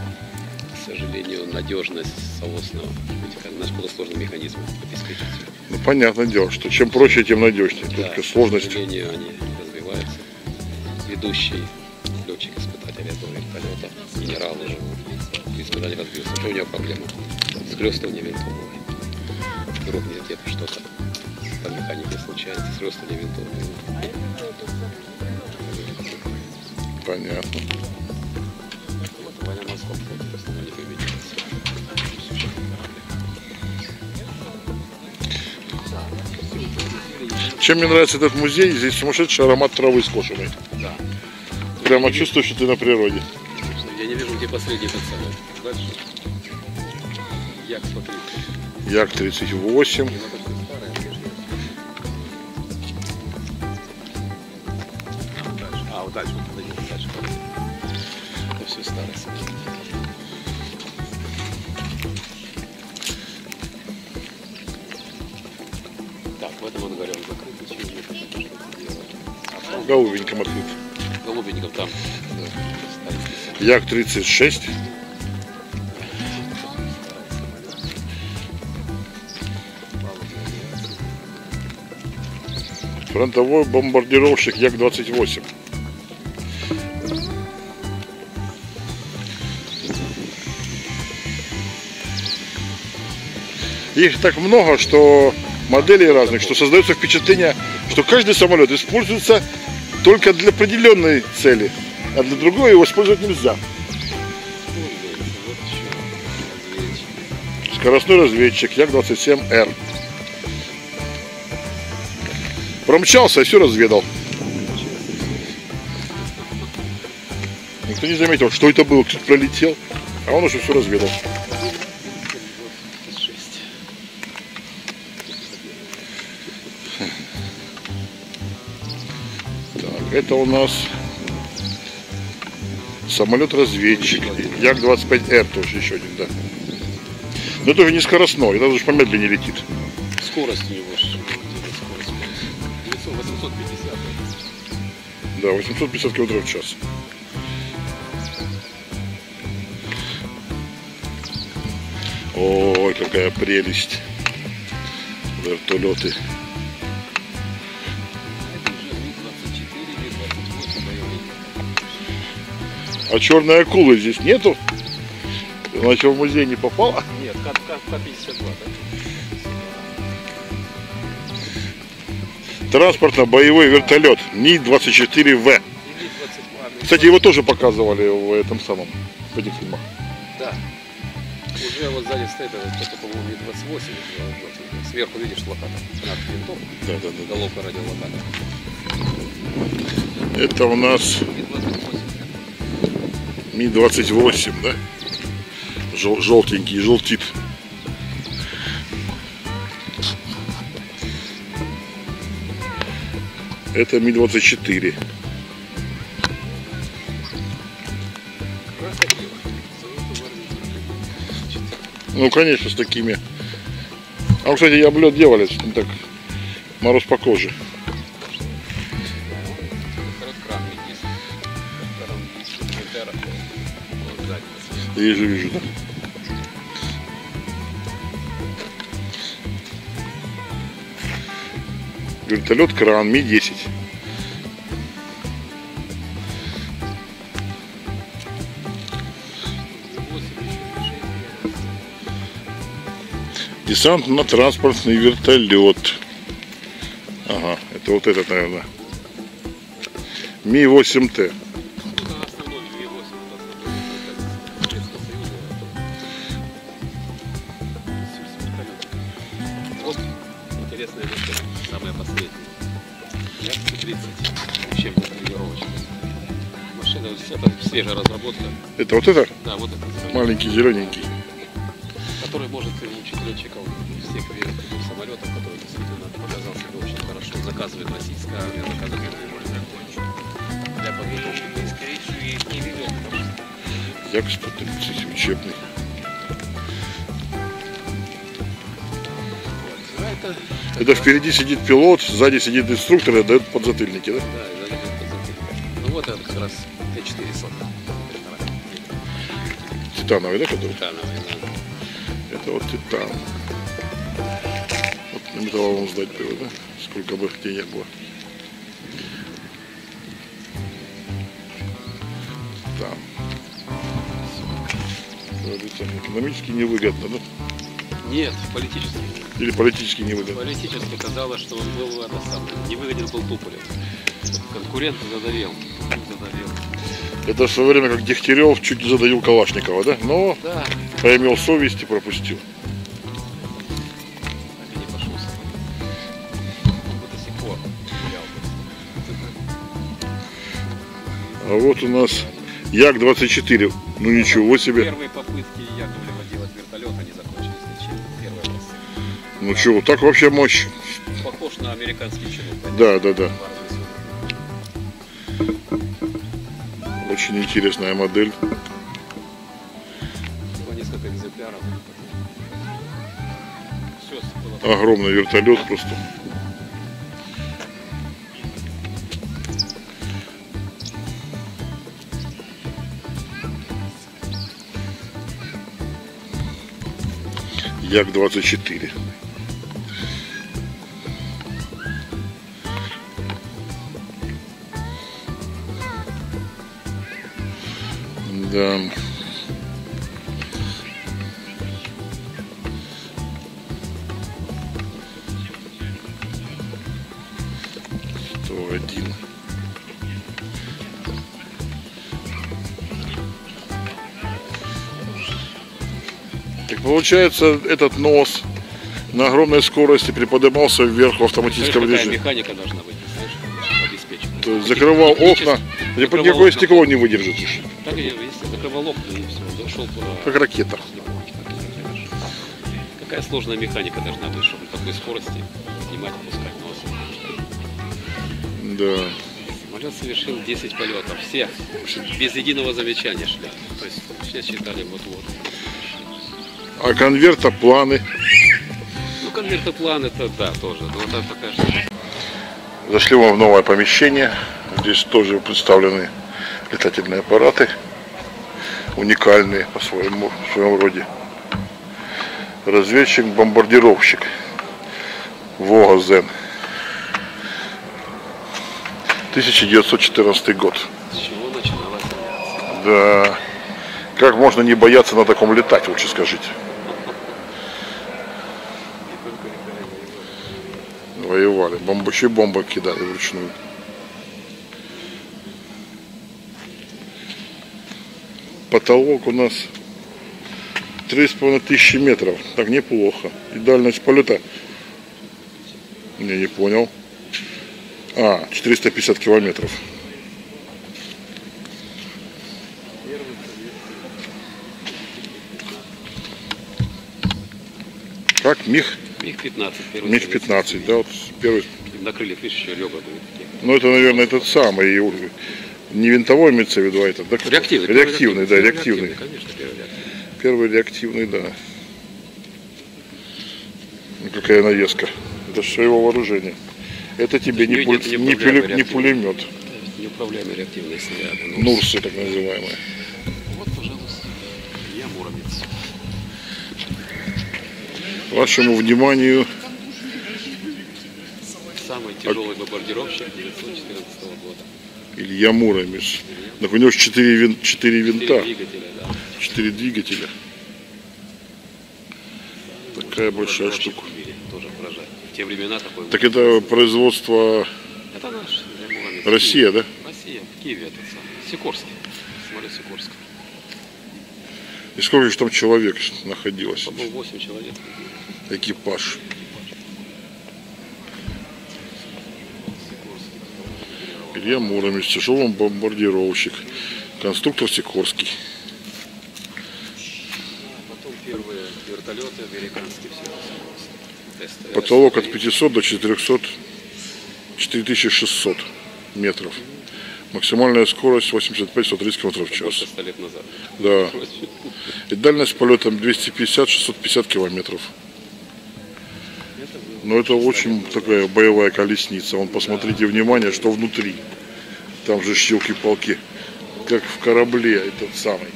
сожалению, надежность соосного, ведь как наш сложный механизм обеспечить. Ну, понятное дело, что чем проще, тем надежнее. Да, Только К сложность. сожалению, они развиваются. Ведущий летчик-испытатель этого вертолета, генерал уже испытании разбился. Что у него проблема? Схлестывание винтов было. Дробнее где-то что-то по механике случается, схлестывание винтов. Понятно. В военно-морском флоте Чем мне нравится этот музей, здесь сумасшедший аромат травы скошенной. Да. Прямо я чувствую, что ты на природе. Я не вижу, где последний пацаны. Дальше. Як, смотри. Як 38. Голубеньком открыт. голубеньков там да, самолет. Як-36. Фронтовой бомбардировщик Як-28. Их так много, что моделей разных, что создается впечатление, что каждый самолет используется только для определенной цели, а для другой его использовать нельзя. Скоростной разведчик Як-27Р. Промчался и все разведал. Никто не заметил, что это было, кто-то пролетел, а он уже все разведал. Так, это у нас самолет-разведчик. Як-25Р тоже еще один, да. Но тоже не скоростной, это уже помедленнее летит. Скорость у него ж, скорость. 850. Да, 850 км в час. Ой, какая прелесть. Вертолеты. А черной акулы здесь нету? Значит, в музей не попала? Нет, К- К- К-52, да? Транспортно-боевой вертолет Ми-24В. И Ми-22. Кстати, его тоже показывали в этом самом, в этих фильмах. Да. Уже вот сзади стоит, это, по-моему, Ми-28. вот, Сверху видишь локатор. Над винтом. Да, да, да. Головка радиолокатора. Это у нас Ми-28. Ми-28, да? Жел- желтенький, желтит. Это Ми-24. Крокодил. Зовут его Ну, конечно, с такими. А, кстати, я облет делали, так, мороз по коже. Вижу, вижу. Вертолет кран Ми-10. Десантно-транспортный вертолет. Ага, это вот этот, наверное. Ми-8Т. Это свежая разработка. Это вот это? Да, вот это. Маленький зелененький. который может учить летчиков всех видов самолетов, который действительно показал себя очень хорошо. Заказывает российская армия, заказывает для подготовки к рейсу и их не видел, потому что Як-130 учебный. ну, это, Это впереди сидит пилот, сзади сидит инструктор и дает подзатыльники, да? да, и за это подзатыльник. Ну вот это как раз Т-4 сотка. Титановый, да, который? Титановый, да. Это вот титан. Вот на металлолом сдать было, да? Сколько бы денег было. Там. Экономически невыгодно, да? Нет, политически. Или политически невыгодно. Политически казалось, что он был это самое, не выгоден был Туполев. Конкурент задавил. Это в свое время, как Дегтярев чуть не задавил Калашникова, да? Но Да, поимел совесть и пропустил. А вот у нас Як-24. Ну ничего себе. Первые попытки Яковлева делать вертолет, они закончились ничем. Первый раз. Ну что, вот так вообще мощь. Похож на американский чинок. Да, да, да. Очень интересная модель. Всего несколько экземпляров. Все было Огромный вертолет просто. Як-24. Да. Сто один. Так получается, этот нос на огромной скорости приподнимался вверх в автоматическом какая режиме. механика должна быть, знаешь. То есть закрывал окна, Закрывал никакое стекло не выдержит. Так и и все, зашел по... Как ракета. Какая сложная механика должна быть, чтобы на такой скорости поднимать, опускать нос. Да. Самолет совершил 10 полетов, все без единого замечания шли. То есть все считали вот-вот. А конверта планы. Ну, конвертоплан это да, тоже. Но это такая штука. Зашли мы в новое помещение. Здесь тоже представлены летательные аппараты. Уникальные по своему в своем роде. Разведчик-бомбардировщик. Вога Зен. 1914 год. С чего начиналась авиация? Да. Как можно не бояться на таком летать, лучше скажите. Воевали. Бомбы, еще бомбы кидали вручную. Потолок у нас три с половиной тысячи метров. Так неплохо. И дальность полета. Не, не понял. А, 450 километров. Как? МиГ? МиГ-15. первый МиГ-15, советский. да, вот первый. На крыльях, видишь, еще ребра были. Ну, это, наверное, этот самый, не винтовой имеется в виду, а этот, да? Реактивный. первый Реактивный, да, Первый реактивный. Конечно, первый реактивный. Первый реактивный, да. Ну, какая навеска. Это же его вооружение. Это тебе не, пуль- не, неуправляемый пуле- не реактивный. пулемет. Неуправляемые реактивные снаряды. Ну, Нурсы, так называемые. Вот, пожалуйста, я Муромец. Вашему вниманию Самый тяжелый бомбардировщик 914 года. Илья Муромец. Так у него 4, вин, 4 Четыре винта, двигателя, да. 4 двигателя. Такая большая штука. в те времена такой Так это производство Это наш Муромец. Россия, да? Россия, в Киеве самый. Сикорский. Самолет Сикорский. И сколько же там человек находилось? Был 8 человек. Экипаж. Илья Муромец, тяжелый бомбардировщик. Конструктор Сикорский. Потом первые вертолеты американские все. Потолок от 500 до 400, 4600 метров. Максимальная скорость 85-130 км в час. 100 лет назад. Да. И дальность полета 250-650 километров. Но это очень такая боевая колесница. Вон посмотрите внимание, что внутри. Там же щелки-палки. Как в корабле этот самый.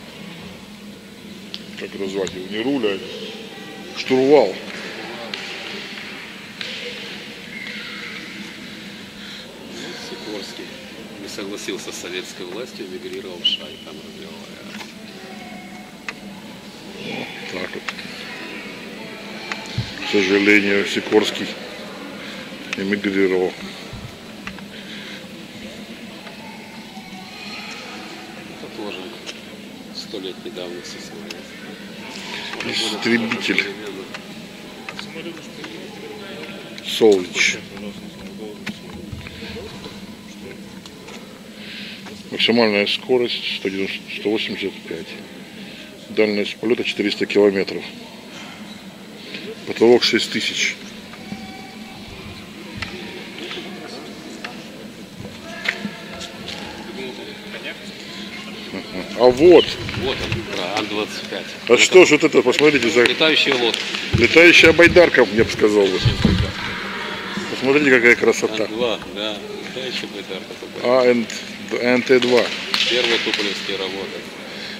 Как это звать его? Не руля, а штурвал. Сикорский не согласился с советской властью, эмигрировал в Шай, там развивал аэро. Так вот. К сожалению, Сикорский эмигрировал. Это тоже столетней давности самолет. Истребитель. Солнч. Максимальная скорость 190 185. Дальность полета 400 километров. Потолок 6000. А вот, Вот он, да, Ан-25. а что ж вот это, посмотрите, за Летающая лодка. летающая байдарка, я бы сказал бы. Посмотрите, какая красота. Ан-2, да. Летающая байдарка. А, НТ-2. Первые туполевские работы.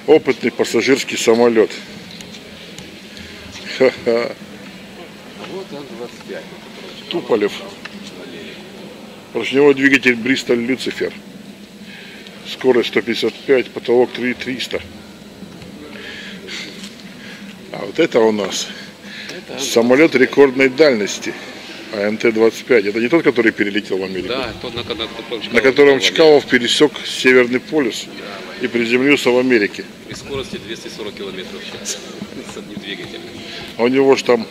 Опытный пассажирский самолет. Ха-ха. Вот Ан-25. Туполев. Поршневой двигатель Бристоль Люцифер. Скорость 155, потолок 3300. А вот это у нас Это самолет рекордной дальности. АНТ-25. Это не тот, который перелетел в Америку. Да, тот, на, на, котором На котором Чкалов Чкалов пересек Северный полюс и приземлился в Америке. При скорости 240 километров в час. С одним двигателем. А у него же там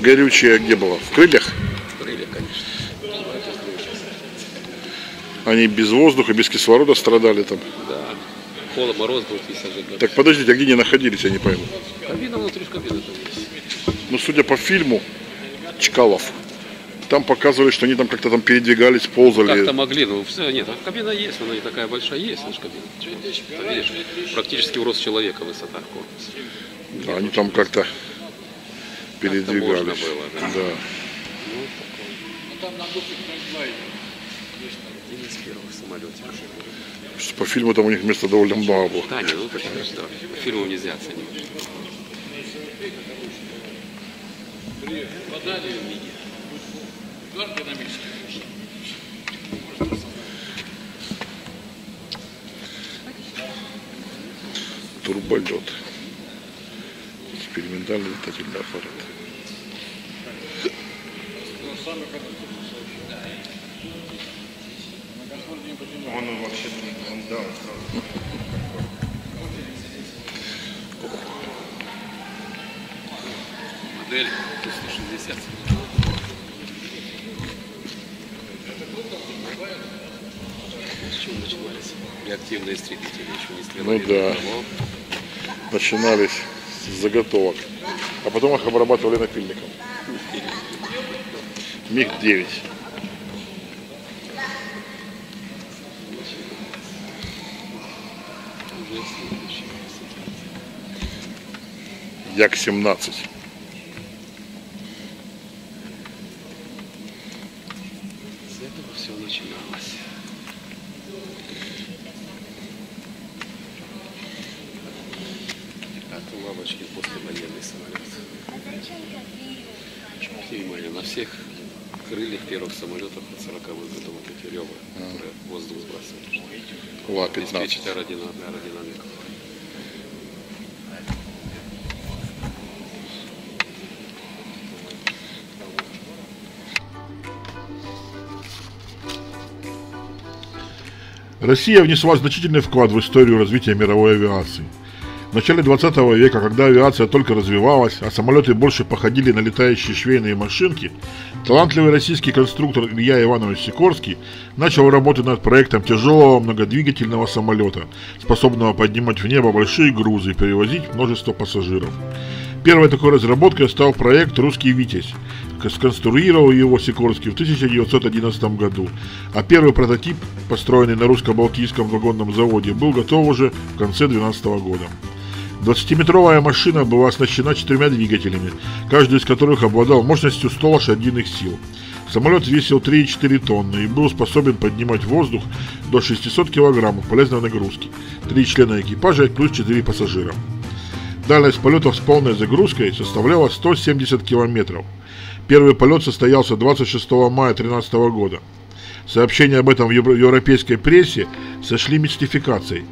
горючее где было? В крыльях? Крылья, конечно. Они без воздуха, без кислорода страдали там. Да. Холод, мороз же, да. Так подождите, а где они находились, я не пойму. Кабина внутри ж кабины там есть. Ну, судя по фильму Чкалов, там показывали, что они там как-то там передвигались, ползали. Как-то могли, ну все, нет, а кабина есть, она не такая большая, есть наша кабина. Ты видишь, практически в рост человека высота корпуса. Да, они там как-то передвигались. можно было, да. да. Один из первых самолетиков. Что По фильму там у них места довольно много было. Да, не, ну конечно, фильму нельзя оценить. Турболет. Экспериментальный летательный аппарат. Он вообще, он, да, он сразу. Модель Ту-160. С чего начинались? Реактивные истребители еще не стреляли. Ну да. Начинались с заготовок. А потом их обрабатывали напильником. МиГ-9. Уже следующий. Як-17. С этого все начиналось. Это лавочки послевоенный самолет. Обратите внимание, на всех крыльях первых самолетов от 40-х годов вот эти ребра, которые воздух сбрасывают. Ла-15. Обеспечить аэродина- аэродинамику. Россия внесла значительный вклад в историю развития мировой авиации. В начале 20 века, когда авиация только развивалась, а самолеты больше походили на летающие швейные машинки, талантливый российский конструктор Илья Иванович Сикорский начал работать над проектом тяжелого многодвигательного самолета, способного поднимать в небо большие грузы и перевозить множество пассажиров. Первой такой разработкой стал проект «Русский Витязь». Сконструировал его Сикорский в 1911 году, а первый прототип, построенный на русско-балтийском вагонном заводе, был готов уже в конце 2012 года. 20-метровая машина была оснащена четырьмя двигателями, каждый из которых обладал мощностью 100 лошадиных сил. Самолет весил 3,4 тонны и был способен поднимать воздух до 600 килограммов полезной нагрузки, три члена экипажа плюс 4 пассажира. Дальность полетов с полной загрузкой составляла 170 километров. Первый полет состоялся 26 мая 2013 года. Сообщения об этом в евро- европейской прессе сошли мистификацией.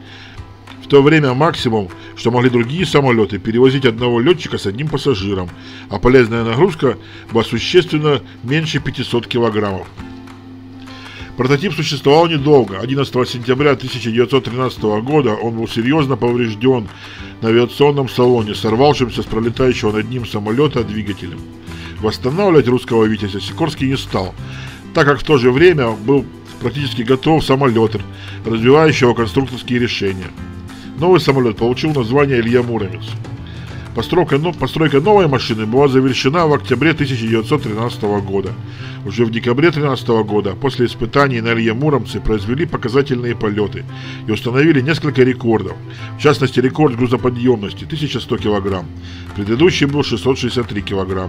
В то время максимум, что могли другие самолеты, перевозить одного летчика с одним пассажиром, а полезная нагрузка была существенно меньше 500 килограммов. Прототип существовал недолго. 11 сентября 1913 года он был серьезно поврежден на авиационном салоне, сорвавшимся с пролетающего над ним самолета двигателем. Восстанавливать русского «Витязя» Сикорский не стал, так как в то же время был практически готов самолет, развивающего конструкторские решения. Новый самолет получил название Илья Муромец. Постройка, но- постройка новой машины была завершена в октябре 1913 года. Уже в декабре 2013 года, после испытаний на Илье Муромце, произвели показательные полеты и установили несколько рекордов. В частности, рекорд грузоподъемности 1100 кг. Предыдущий был 663 кг.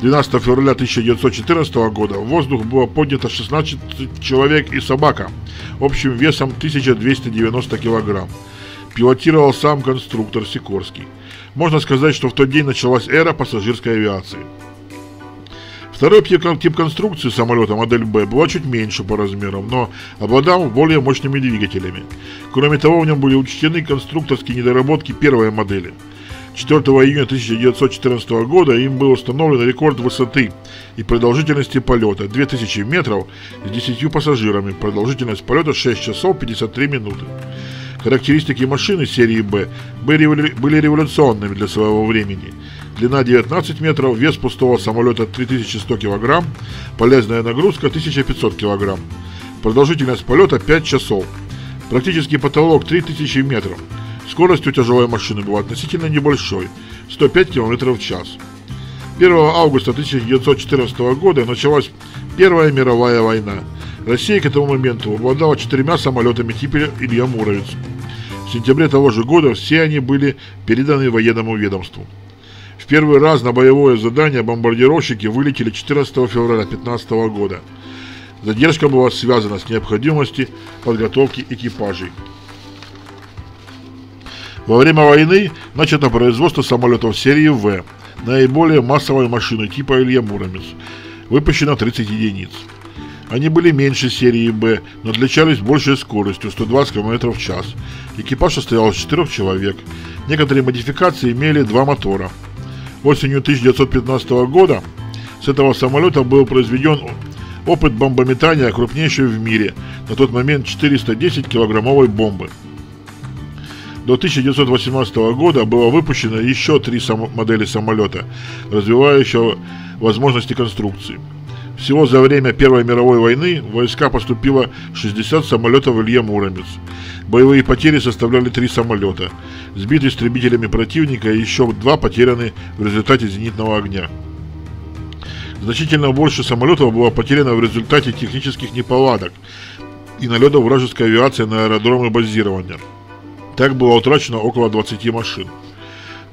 12 февраля 1914 года в воздух было поднято 16 человек и собака общим весом 1290 килограмм. Пилотировал сам конструктор Сикорский. Можно сказать, что в тот день началась эра пассажирской авиации. Второй тип кон- тип конструкции самолета модель Б была чуть меньше по размерам, но обладал более мощными двигателями. Кроме того, в нем были учтены конструкторские недоработки первой модели. 4 июня 1914 года им был установлен рекорд высоты и продолжительности полета 2000 метров с 10 пассажирами, продолжительность полета 6 часов 53 минуты. Характеристики машины серии Б были были революционными для своего времени. Длина 19 метров, вес пустого самолета 3100 кг, полезная нагрузка 1500 кг. Продолжительность полета 5 часов. Практический потолок 3000 метров. Скорость у тяжелой машины была относительно небольшой – 105 км в час. 1 августа 1914 года началась Первая мировая война. Россия к этому моменту обладала четырьмя самолетами типа Илья Муромец. В сентябре того же года все они были переданы военному ведомству. В первый раз на боевое задание бомбардировщики вылетели 14 февраля 2015 года. Задержка была связана с необходимостью подготовки экипажей. Во время войны начато производство самолетов серии В, наиболее массовой машины типа Илья Муромец. Выпущено 30 единиц. Они были меньше серии Б, но отличались большей скоростью 120 км в час. Экипаж состоял из 4 человек. Некоторые модификации имели два мотора. Осенью 1915 года с этого самолета был произведен опыт бомбометания крупнейшей в мире, на тот момент 410 килограммовой бомбы. До 1918 года было выпущено еще три модели самолета, развивающего возможности конструкции. Всего за время Первой мировой войны в войска поступило 60 самолетов Илья Муромец. Боевые потери составляли три самолета. Сбиты истребителями противника и еще два потеряны в результате зенитного огня. Значительно больше самолетов было потеряно в результате технических неполадок и налетов вражеской авиации на аэродромы базирования. Так было утрачено около 20 машин.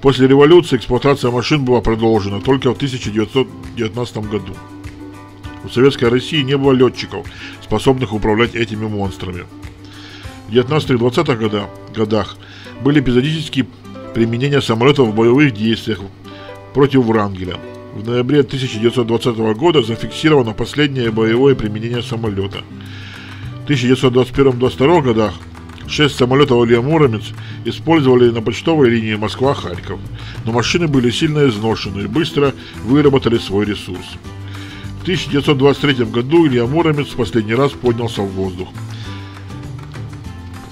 После революции эксплуатация машин была продолжена только в 1919 году. У советской России не было летчиков, способных управлять этими монстрами. В 19-20-х года- годах были эпизодические применения самолетов в боевых действиях против Врангеля. В ноябре 1920 года зафиксировано последнее боевое применение самолета. В 1921-1922 годах шесть самолетов Илья Муромец использовали на почтовой линии Москва-Харьков, но машины были сильно изношены и быстро выработали свой ресурс. В 1923 году Илья Муромец в последний раз поднялся в воздух.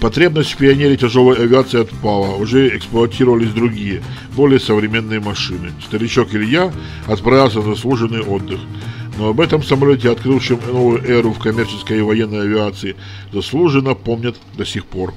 Потребность в пионере тяжелой авиации отпала, уже эксплуатировались другие, более современные машины. Старичок Илья отправился на заслуженный отдых. Но об этом самолете, открывшем новую эру в коммерческой и военной авиации, заслуженно помнят до сих пор.